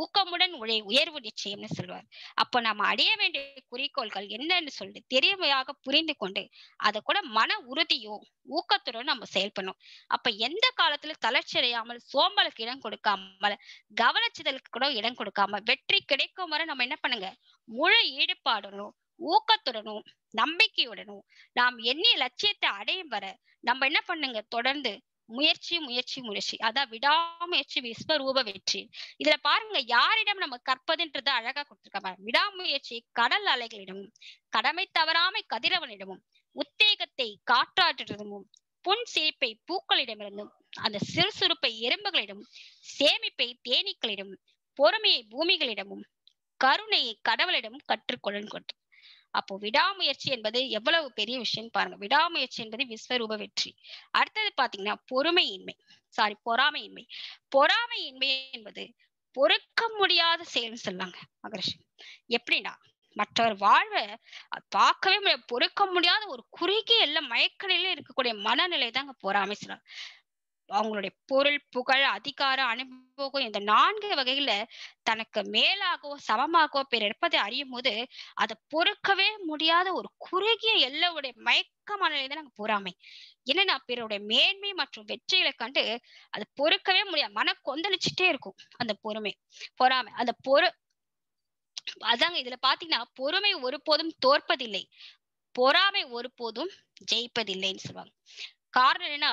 ஊக்கமுடன் உழை உயர்வு நிச்சயம்னு சொல்வார். அப்போ நம்ம அடைய வேண்டிய குறிக்கோள்கள் என்னன்னு சொல்லிட்டு தெரியவையாக புரிந்து கொண்டு அதை கூட மன உறுதியும் ஊக்கத்துடன் நம்ம செயல்படணும். அப்ப எந்த காலத்துல தளர்ச்சி அடையாமல் சோம்பலுக்கு இடம் கொடுக்காமல் கவனச்சிதலுக்கு கூட இடம் கொடுக்காம வெற்றி கிடைக்கும் வரை நம்ம என்ன பண்ணுங்க? முழு ஈடுபாடுடனும் ஊக்கத்துடனும் நம்பிக்கையுடனும் நாம் எண்ணிய லட்சியத்தை அடையும் வர நம்ம என்ன பண்ணுங்க? தொடர்ந்து முயற்சி முயற்சி முயற்சி. அதான் விடாமுயற்சி விஸ்வரூப வெற்றி. இதுல பாருங்க யாரிடம் நம்ம கற்பதுன்றது அழகா கொடுத்திருக்காங்க விடாமுயற்சி கடல் அலைகளிடமும் கடமை தவறாமை கதிரவனிடமும் உத்தேகத்தை காற்றாற்றிடமும் புன் சிரிப்பை பூக்களிடமிருந்தும் அந்த சிறுசுறுப்பை எறும்புகளிடமும் சேமிப்பை தேனீக்களிடமும் பொறுமையை பூமிகளிடமும் கருணையை கடவுளிடமும் கற்றுக்கொள்ளன் கொடுத்து அப்போ விடாமுயற்சி என்பது எவ்வளவு பெரிய விஷயம் பாருங்க. விடாமுயற்சி என்பது விஸ்வரூப வெற்றி. அடுத்தது பாத்தீங்கன்னா பொறுமையின்மை. சாரி பொறாமையின்மை. பொறாமையின்மை என்பது பொறுக்க முடியாத செயல்னு சொல்லாங்க மகரிஷி. எப்படின்னா மற்றவர் வாழ்வை பார்க்கவே முடியாது. பொறுக்க முடியாத ஒரு குறுகிய எல்லாம் மயக்கநிலையில இருக்கக்கூடிய மனநிலை தாங்க பொறாமை சொல்றாங்க. அவங்களுடைய பொருள் புகழ் அதிகாரம் அனுபவம் இந்த நான்கு வகையில தனக்கு மேலாகவோ சமமாகவோ பேர் இருப்பதை அறியும் போது அதை பொறுக்கவே முடியாத ஒரு குறுகிய எல்லோருடைய மயக்கமான நிலை நாங்க பொறாமை. என்னன்னா பிறருடைய மேன்மை மற்றும் வெற்றிகளை கண்டு அதை பொறுக்கவே முடியாது மன கொந்தளிச்சுட்டே இருக்கும் அந்த பொறுமை. பொறாமை அந்த பொறு அதாங்க இதுல பாத்தீங்கன்னா பொறுமை ஒருபோதும் தோற்பதில்லை. பொறாமை ஒருபோதும் ஜெயிப்பதில்லைன்னு சொல்லுவாங்க. காரணம் என்னன்னா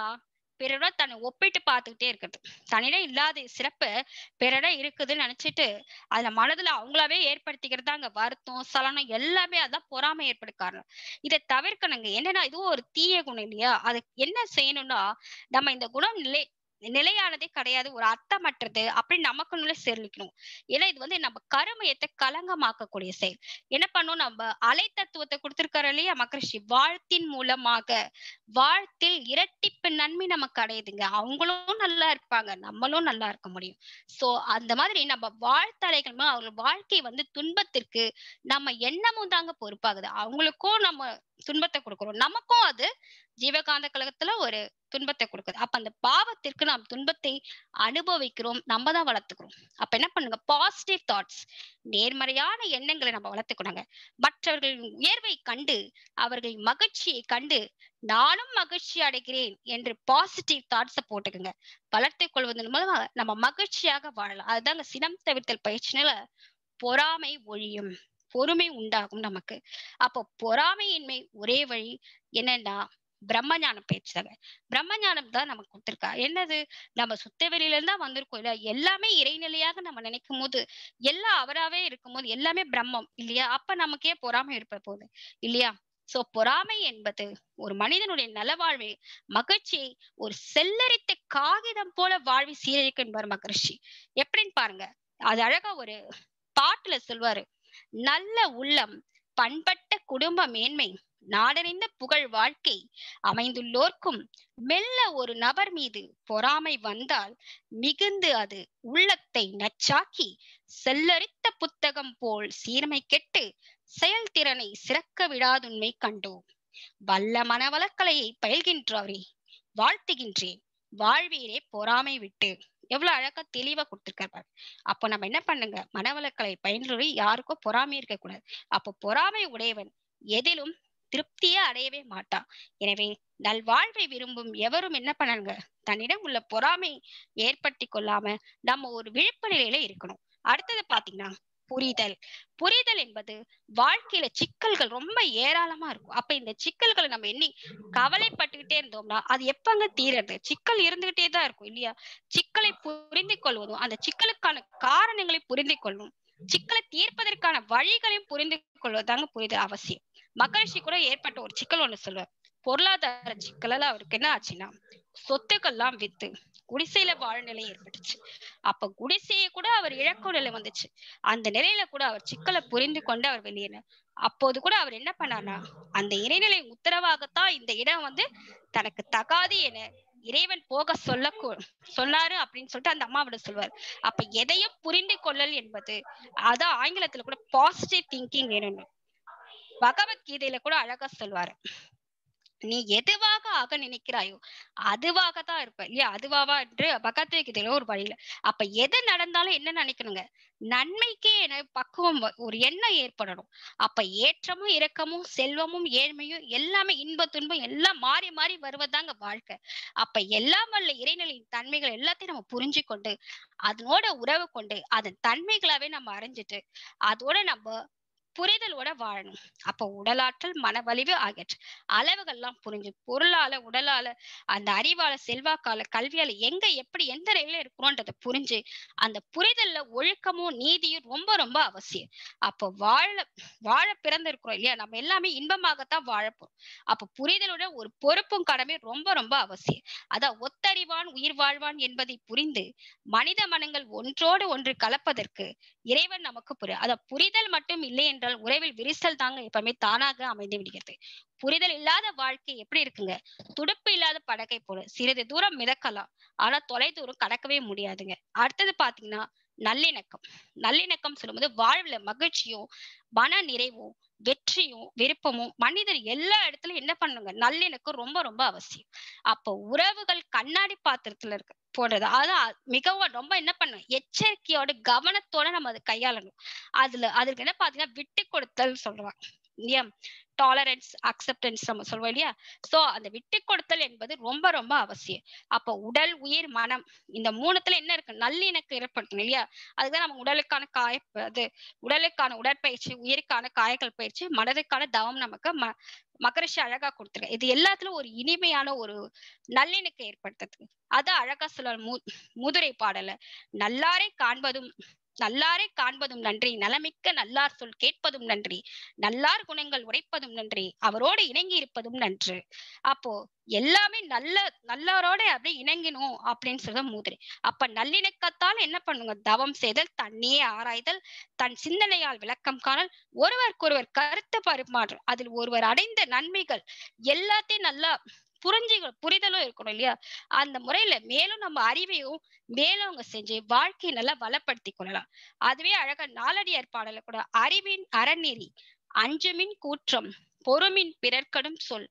பிறருடன் தன்னை ஒப்பிட்டு பார்த்துக்கிட்டே இருக்கிறது. தன்னிடம் இல்லாத சிறப்பு பிறரிடம் இருக்குதுன்னு நினைச்சிட்டு அதுல மனதுல அவங்களாவே ஏற்படுத்திக்கிறது அங்க வருத்தம் சலனம் எல்லாமே அதான் பொறாமை ஏற்பட காரணம். இதை தவிர்க்கணுங்க. என்னன்னா இதுவும் ஒரு தீய குணம் இல்லையா? அது என்ன செய்யணும்னா நம்ம இந்த குணம் நிலை நிலையானதே கிடையாது. ஒரு அர்த்தமற்றது அப்படின்னு நமக்குள்ளே செலுக்கணும் ஏன்னா இது வந்து நம்ம கருமையத்தை களங்கமாக்கக்கூடிய செயல். என்ன பண்ணும் நம்ம அலை தத்துவத்தை கொடுத்திருக்காரு இல்லையா? மகரிஷி வாழ்த்தின் மூலமாக. வாழ்த்தில் இரட்டிப்பு நன்மை நமக்கு அடையுதுங்க. அவங்களும் நல்லா இருப்பாங்க. நம்மளும் நல்லா இருக்க முடியும். சோ அந்த மாதிரி நம்ம வாழ்த்தலைகள் அவங்க வாழ்க்கை வந்து துன்பத்திற்கு நம்ம எண்ணமும் தாங்க பொறுப்பாகுது. அவங்களுக்கும் நம்ம துன்பத்தை கொடுக்குறோம். நமக்கும் அது ஜீவகாந்த கழகத்துல ஒரு துன்பத்தை கொடுக்குது. அப்ப அந்த பாவத்திற்கு நாம் துன்பத்தை அனுபவிக்கிறோம் நம்ம தான் வளர்த்துக்கிறோம். அப்ப என்ன பண்ணுங்க? பாசிட்டிவ் தாட்ஸ் நேர்மறையான எண்ணங்களை நம்ம வளர்த்துக்கணுங்க. மற்றவர்களின் உயர்வை கண்டு அவர்களின் மகிழ்ச்சியை கண்டு நானும் மகிழ்ச்சி அடைகிறேன் என்று பாசிட்டிவ் தாட்ஸை போட்டுக்குங்க. வளர்த்து கொள்வதன் மூலமாக நம்ம மகிழ்ச்சியாக வாழலாம். அதுதாங்க சினம் தவிர்த்தல் பயிற்சினால பொறாமை ஒழியும். பொறுமை உண்டாகும் நமக்கு. அப்போ பொறாமையின்மை ஒரே வழி என்னன்னா பிரம்மஞானம் பேச்சுதாங்க பிரம்மஞானம் தான் நமக்கு கொடுத்துருக்கா. என்னது? நம்ம சுத்த வெளியில இருந்தா வந்திருக்கோம். இல்ல எல்லாமே இறைநிலையாக நம்ம நினைக்கும் போது எல்லாம் அவராவே இருக்கும் போது எல்லாமே பிரம்மம் இல்லையா? அப்ப நமக்கே பொறாமை இருப்ப போகுது இல்லையா? சோ பொறாமை என்பது ஒரு மனிதனுடைய நலவாழ்வை மகிழ்ச்சியை ஒரு செல்லரித்த காகிதம் போல வாழ்வி சீரழிக்கும் என்பார் மகர்ஷி. எப்படின்னு பாருங்க. அது அழகா ஒரு பாட்டுல சொல்வாரு. நல்ல உள்ளம் பண்பட்ட குடும்ப மேன்மை நாடறிந்த புகழ் வாழ்க்கை அமைந்துள்ளோர்க்கும் மெல்ல ஒரு நபர் மீது பொறாமை வந்தால் மிகுந்து அது உள்ளத்தை நச்சாக்கி செல்லரித்த புத்தகம் போல் சீர்மை கெட்டு செயல்திறனை சிறக்க விடாதுண்மை கண்டோம். வல்ல மனவளக்கலையை பயில்கின்றவரே வாழ்த்துகின்றேன். வாழ்வீரே பொறாமை விட்டு எவ்வளவு அழகா தெளிவா கொடுத்துருக்காரு அப்போ நம்ம என்ன பண்ணுங்க? மனவளக்கலை பயின்றவரை யாருக்கோ பொறாமை இருக்க கூடாது அப்போ பொறாமை உடையவன் எதிலும் திருப்தியே அடையவே மாட்டான். எனவே நல்வாழ்வை விரும்பும் எவரும் என்ன பண்ணணுங்க? தன்னிடம் உள்ள பொறாமை ஏற்படுத்தி கொள்ளாம நம்ம ஒரு விழிப்பு நிலையில இருக்கணும். அடுத்தது பாத்தீங்கன்னா புரிதல். புரிதல் என்பது வாழ்க்கையில சிக்கல்கள் ரொம்ப ஏராளமா இருக்கும். அப்ப இந்த சிக்கல்களை நம்ம எண்ணி கவலைப்பட்டுக்கிட்டே இருந்தோம்னா அது எப்பங்க தீரது? சிக்கல் இருந்துகிட்டே தான் இருக்கும் இல்லையா? சிக்கலை புரிந்து கொள்வதும் அந்த சிக்கலுக்கான காரணங்களை புரிந்து கொள்ளும் சிக்கலை தீர்ப்பதற்கான வழிகளையும் புரிந்து கொள்வதாங்க புரிதல் அவசியம். மகரிஷி கூட ஏற்பட்ட ஒரு சிக்கல் ஒண்ணு சொல்லுவார். பொருளாதார சிக்கலால அவருக்கு என்ன ஆச்சுன்னா சொத்துக்கள்லாம் வித்து குடிசையில வாழ நிலை ஏற்பட்டுச்சு. அப்ப குடிசையை கூட அவர் இழக்கும் நிலை வந்துச்சு. அந்த நிலையில கூட அவர் சிக்கலை புரிந்து கொண்டு அவர் வெளியேற. அப்போது கூட அவர் என்ன பண்ணார்னா அந்த இறைநிலை உத்தரவாகத்தான் இந்த இடம் வந்து தனக்கு தகாது என இறைவன் போக சொல்ல சொன்னாரு அப்படின்னு சொல்லிட்டு அந்த அம்மாவிட சொல்வார் அப்ப எதையும் புரிந்து கொள்ளல் என்பது அதான் ஆங்கிலத்துல கூட பாசிட்டிவ் திங்கிங் வேணும்னு. பகவத்கீதையில கூட அழகா சொல்வாரு நீ எதுவாக ஆக நினைக்கிறாயோ அதுவாக தான் இருப்ப. இல்லையா? அதுவாவா என்று பகவத்கீதையில ஒரு வழியில. அப்ப எது நடந்தாலும் என்ன நினைக்கணுங்க? நன்மைக்கே என பக்குவம் ஒரு எண்ணம் ஏற்படணும். அப்ப ஏற்றமும் இரக்கமும் செல்வமும் ஏழ்மையும் எல்லாமே இன்ப துன்பம் எல்லாம் மாறி மாறி வருவதாங்க வாழ்க்கை. அப்ப எல்லாம் வல்ல இறைநிலையின் தன்மைகள் எல்லாத்தையும் நம்ம புரிஞ்சு கொண்டு அதனோட உறவு கொண்டு அதன் தன்மைகளாவே நம்ம அறிஞ்சிட்டு அதோட நம்ம புரிதலோட வாழணும். அப்ப உடலாற்றல் மனவலிவு ஆகியற்ற அளவுகள்லாம் புரிஞ்சு பொருளால உடலால அந்த அறிவால செல்வாக்கால கல்வியால எங்க எப்படி எந்த நிலையில இருக்கிறோன்றத புரிஞ்சு அந்த புரிதல்ல ஒழுக்கமும் நீதியும் ரொம்ப ரொம்ப அவசியம். அப்போ வாழ வாழ பிறந்திருக்கிறோம் இல்லையா? நம்ம எல்லாமே இன்பமாகத்தான் வாழப்போம் அப்ப புரிதலோட ஒரு பொறுப்பும் கடமை ரொம்ப ரொம்ப அவசியம். அதான் ஒத்தறிவான் உயிர் வாழ்வான் என்பதை புரிந்து மனித மனங்கள் ஒன்றோடு ஒன்று கலப்பதற்கு இறைவன் நமக்கு புரிய அத புரிதல் மட்டும் இல்லை என்றால் உறவில் விரிசல் தாங்க எப்பவுமே தானாக அமைந்து விடுகிறது. புரிதல் இல்லாத வாழ்க்கை எப்படி இருக்குங்க? துடுப்பு இல்லாத படகை போல. சிறிது தூரம் மிதக்கலாம். ஆனா தொலை தூரம் கடக்கவே முடியாதுங்க. அடுத்தது பாத்தீங்கன்னா நல்லிணக்கம். நல்லிணக்கம் சொல்லும்போது வாழ்வுல மகிழ்ச்சியும் மன நிறைவும் வெற்றியும் விருப்பமும் மனிதர் எல்லா இடத்துலயும் என்ன பண்ணுங்க? நல்லிணக்கம் ரொம்ப ரொம்ப அவசியம். அப்போ உறவுகள் கண்ணாடி பாத்திரத்துல இருக்கு போடுறது. அதான் மிகவும் ரொம்ப என்ன பண்ணும் எச்சரிக்கையோட கவனத்தோட நம்ம அதை கையாளணும். அதுல அதுக்கு என்ன பாத்தீங்கன்னா விட்டு கொடுத்தல் சொல்றாங்க இல்லையா? டாலரன்ஸ் அக்செப்டன்ஸ் நம்ம சொல்லுவோம் இல்லையா? சோ அந்த விட்டு கொடுத்தல் என்பது ரொம்ப ரொம்ப அவசியம். அப்போ உடல் உயிர் மனம் இந்த மூணுத்துல என்ன இருக்கு? நல்லிணக்கம் ஏற்படுத்தணும் இல்லையா? அதுதான் நம்ம உடலுக்கான காய அது உடலுக்கான உடற்பயிற்சி உயிருக்கான காயங்கள் பயிற்சி மனதுக்கான தவம் நமக்கு ம மகரிஷி அழகா கொடுத்துருக்க இது எல்லாத்துலயும் ஒரு இனிமையான ஒரு நல்லிணக்கம் ஏற்படுத்துறதுக்கு அது அழகா சொல்ல மு முதுரை பாடல நல்லாரை காண்பதும் நல்லாரை காண்பதும் நன்றி நலமிக்க நல்லார் சொல் கேட்பதும் நன்றி நல்லார் குணங்கள் உரைப்பதும் நன்றி அவரோடு இணங்கி இருப்பதும் நன்று. அப்போ எல்லாமே நல்ல நல்லாரோட அப்படியே இணங்கினோம் அப்படின்னு சொல்ற மூதிரி. அப்ப நல்லிணக்கத்தால் என்ன பண்ணுங்க? தவம் செய்தல் தன்னையே ஆராய்தல் தன் சிந்தனையால் விளக்கம் காணல் ஒருவருக்கொருவர் கருத்து பரிமாற்றம் அதில் ஒருவர் அடைந்த நன்மைகள் எல்லாத்தையும் நல்லா புரிஞ்சு புரிதலும் இருக்கணும் இல்லையா? அந்த முறையில மேலும் நம்ம அறிவையும் மேலும் அவங்க செஞ்சு வாழ்க்கையை நல்லா வளப்படுத்தி கொள்ளலாம். அதுவே அழகா நாலடியார் பாடல கூட அறிவின் அறநெறி அஞ்சமின் கூற்றம் பொறுமின் பிறர்க்கடும் சொல்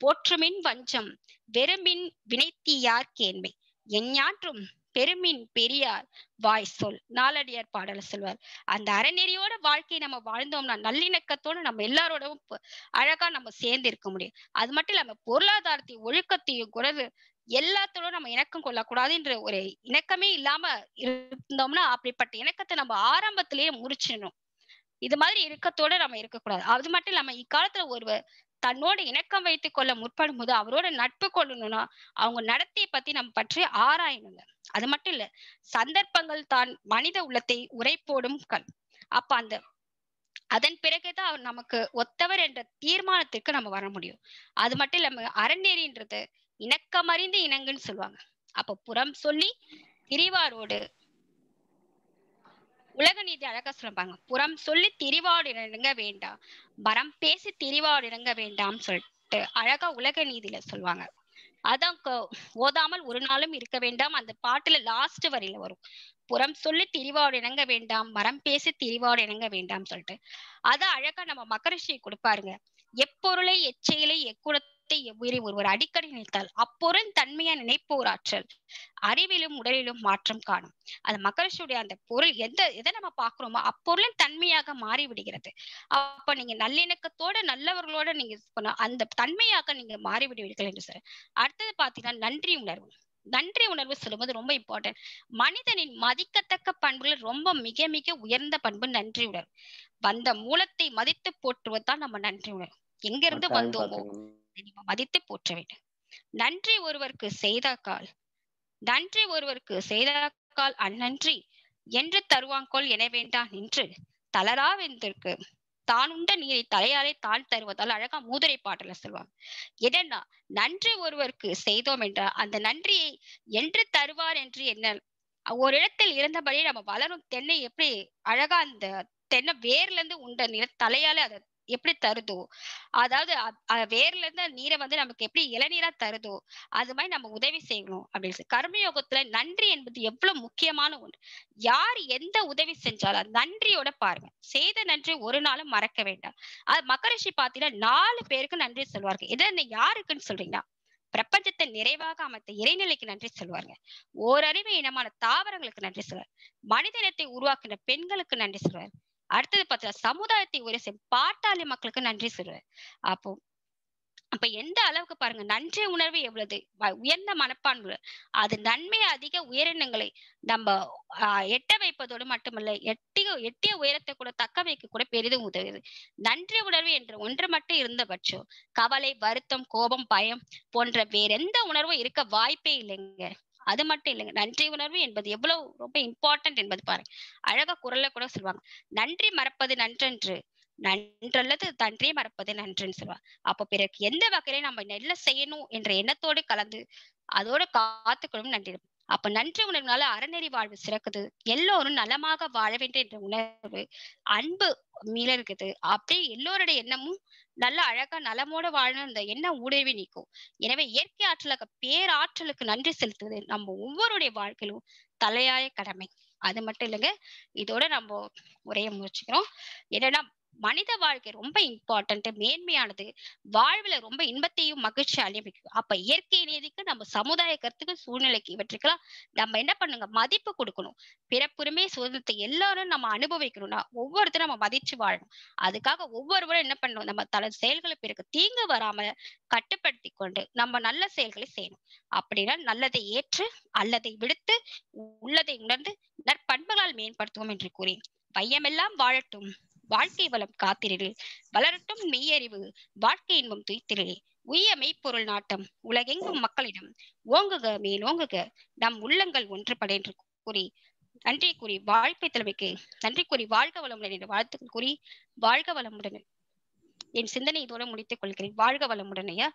போற்றுமின் வஞ்சம் வெறுமின் வினைத்தீயார் கேண்மை எஞ்ஞாற்றும் பெருமின் பெரியார் வாய் சொல். நாலடியார் பாடல சொல்வார். அந்த அறநெறியோட வாழ்க்கையை நம்ம வாழ்ந்தோம்னா நல்லிணக்கத்தோட நம்ம எல்லாரோடவும் அழகா நம்ம சேர்ந்து இருக்க முடியும். அது மட்டும் இல்லாம பொருளாதாரத்தையும் ஒழுக்கத்தையும் குறைவு எல்லாத்தோட நம்ம இணக்கம் கொள்ளக்கூடாதுன்ற ஒரு இணக்கமே இல்லாம இருந்தோம்னா அப்படிப்பட்ட இணக்கத்தை நம்ம ஆரம்பத்திலேயே முறிச்சிடணும். இது மாதிரி இறக்கத்தோட நம்ம இருக்கக்கூடாது. அது மட்டும் இல்லாம இக்காலத்துல ஒருவர் தன்னோட இணக்கம் வைத்துக் கொள்ள முற்படும் போது அவரோட நட்பு கொள்ளணும்னா அவங்க நடத்தையை பத்தி நம்ம பற்றி ஆராயணுங்க. அது மட்டும் இல்ல சந்தர்ப்பங்கள் தான் மனித உள்ளத்தை உரைப்போடும் கல். அப்ப அந்த அதன் பிறகுதான் அவர் நமக்கு ஒத்தவர் என்ற தீர்மானத்திற்கு நம்ம வர முடியும். அது மட்டும் இல்லாம அறநெறின்றது இணக்கமறிந்து இணங்குன்னு சொல்லுவாங்க. அப்ப புறம் சொல்லி திரிவாரோடு உலக நீதி அழகா சொல்லுவாங்க புறம் சொல்லி திரிவாடு இணங்க வேண்டாம் மரம் பேசி திரிவாடு இணங்க வேண்டாம் சொல்லிட்டு அழகா உலக நீதியில சொல்லுவாங்க. அதான் ஓதாமல் ஒரு நாளும் இருக்க வேண்டாம். அந்த பாட்டுல லாஸ்ட் வரியில வரும். புறம் சொல்லி திரிவாடு இணங்க வேண்டாம் மரம் பேசி திரிவாடு இணங்க வேண்டாம் சொல்லிட்டு. அத அழகா நம்ம மகரிஷி கொடுப்பாருங்க. எப்பொருளை எச்செயலை எக்குணத்தை எவ்வுயிரை ஒருவர் அடிக்கடி நினைத்தால் அப்பொருள் தன்மையா நினைப்போர் ஆற்றல் அறிவிலும் உடலிலும் மாற்றம் காணும். அந்த மகரிஷியுடைய அந்த பொருள் எந்த எதை நம்ம பாக்குறோமோ அப்பொருளின் தன்மையாக மாறி விடுகிறது அப்ப நீங்க நல்லிணக்கத்தோட நல்லவர்களோட நீங்க அந்த தன்மையாக நீங்க மாறி விடுவீர்கள் என்று சொல்ற அடுத்தது பாத்தீங்கன்னா நன்றி உணர்வு. நன்றி உணர்வு சொல்லும்போது ரொம்ப இம்பார்ட்டன்ட் மனிதனின் மதிக்கத்தக்க பண்புகள் ரொம்ப மிக மிக உயர்ந்த பண்பு நன்றி உணர்வு. வந்த மூலத்தை மதித்து போற்றுவதுதான் நம்ம நன்றி உணர்வு. எங்க இருந்து வந்தோமோ. நீங்க மதித்து போற்ற வேண்டும் நன்றி ஒருவருக்கு செய்தாக்கால். நன்றி ஒருவருக்கு செய்தாக்கால் அந்நன்றி. என்று தருவாங்கோல் என வேண்டாம் என்று தளராவெந்திற்கு தான் உண்ட நீரை தலையாலே தான் தருவதால் அழகா மூதுரை பாட்டுல சொல்லுவாங்க என்னன்னா நன்றி ஒருவருக்கு செய்தோம் என்றால் அந்த நன்றியை என்று தருவார் என்று என்ன ஒரு இடத்தில் இருந்தபடி நம்ம வளரும் தென்னை எப்படி அழகா அந்த தென்னை வேர்ல இருந்து உண்ட நிற தலையால அதை எப்படி தருதோ? அதாவது வேர்ல இருந்து நீரை வந்து நமக்கு எப்படி இளநீரா தருதோ? அது மாதிரி நம்ம உதவி செய்யணும் அப்படின்னு கர்மயோகத்துல நன்றி என்பது எவ்வளவு முக்கியமான ஒன்று. யார் எந்த உதவி செஞ்சாலும் நன்றியோட பாருங்க. செய்த நன்றி ஒரு நாளும் மறக்க வேண்டாம். அது மகரிஷி பாத்தீங்கன்னா நாலு பேருக்கு நன்றி சொல்வார்கள். இதை யாருக்குன்னு சொல்றீங்கன்னா பிரபஞ்சத்தை நிறைவாக அமைத்த இறைநிலைக்கு நன்றி சொல்வாருங்க ஓரறிவு இனமான தாவரங்களுக்கு நன்றி சொல்வார். மனிதனத்தை உருவாக்கின பெண்களுக்கு நன்றி சொல்வார். அடுத்தது பார்த்தா சமுதாயத்தை உரை செய்யும் பாட்டாளி மக்களுக்கு நன்றி சொல்லுவேன் அப்போ அப்ப எந்த அளவுக்கு பாருங்க நன்றி உணர்வு எவ்வளவு? உயர்ந்த மனப்பான்மை. அது நன்மை அதிக உயரினங்களை நம்ம எட்ட வைப்பதோடு மட்டுமல்ல எட்டிய எட்டிய உயரத்தை கூட தக்க வைக்க கூட பெரிதும் உதவுது. நன்றி உணர்வு என்ற ஒன்று மட்டும் இருந்தபட்சம் கவலை வருத்தம் கோபம் பயம் போன்ற வேற எந்த உணர்வும் இருக்க வாய்ப்பே இல்லைங்க. அது மட்டும் இல்லைங்க. நன்றி உணர்வு என்பது எவ்வளவு ரொம்ப இம்பார்ட்டன்ட் என்பது பாருங்க. அழகா குரல்ல கூட சொல்லுவாங்க. நன்றி மறப்பது நன்றன்று. நன்றல்லது தன்றே மறப்பது நன்றுன்னு சொல்லுவாங்க. அப்ப பிறகு எந்த வகையில நம்ம நெல்ல செய்யணும் என்ற எண்ணத்தோடு கலந்து அதோட காத்துக்கணும் நன்றி. அப்ப நன்றி உணர்வுனால அறநெறி வாழ்வு சிறக்குது. எல்லோரும் நலமாக வாழ வேண்டும் என்ற உணர்வு அன்பு மீள இருக்குது. அப்படியே எல்லோருடைய எண்ணமும் நல்ல அழகா நலமோட வாழணும் இந்த எண்ணம் ஊடுருவி நிற்கும். எனவே இயற்கை ஆற்றலுக்கு பேராற்றலுக்கு நன்றி செலுத்துவது நம்ம ஒவ்வொருடைய வாழ்க்கையிலும் தலையாய கடமை. அது மட்டும் இல்லைங்க இதோட நம்ம உரைய முடிச்சுக்கிறோம். என்னன்னா மனித வாழ்க்கை ரொம்ப இம்பார்ட்டன்ட் மேன்மையானது. வாழ்வுல ரொம்ப இன்பத்தையும் மகிழ்ச்சி அளிக்கும் அப்ப இயற்கை நீதிக்கு நம்ம சமுதாய கருத்துக்கு சூழ்நிலைக்கு இவற்றுக்கெல்லாம் நம்ம என்ன பண்ணுங்க? மதிப்பு கொடுக்கணும். பிறப்புரிமை சுதந்திரத்தை எல்லாரும் நம்ம அனுபவிக்கணும்னா ஒவ்வொருத்தரும் நம்ம மதிச்சு வாழணும். அதுக்காக ஒவ்வொருவரும் என்ன பண்ணணும்? நம்ம தல செயல்களை பிறகு தீங்கு வராம கட்டுப்படுத்தி கொண்டு நம்ம நல்ல செயல்களை செய்யணும். அப்படின்னா நல்லதை ஏற்று அல்லதை விடுத்து உள்ளதை உணர்ந்து நற்பண்புகளால் மேம்படுத்துவோம் என்று கூறி பையமெல்லாம் வாழட்டும். வாழ்க்கை வளம் காத்திரல் வளரட்டும் மெய்யறிவு வாழ்க்கை இன்பம் துய்த்திரலே உய்ய மெய்ப்பொருள் நாட்டம் உலகெங்கும் மக்களிடம். ஓங்குக மேலோங்குக நம் உள்ளங்கள் ஒன்றுபட என்று கூறி நன்றி கூறி வாழ்க்கை தலைமைக்கு நன்றி கூறி வாழ்க வளமுடன் என்று வாழ்த்துக்கள் கூறி வாழ்க வளமுடன் என் சிந்தனை இதோட முடித்துக் கொள்கிறேன். வாழ்க வளமுடன் ஐயா.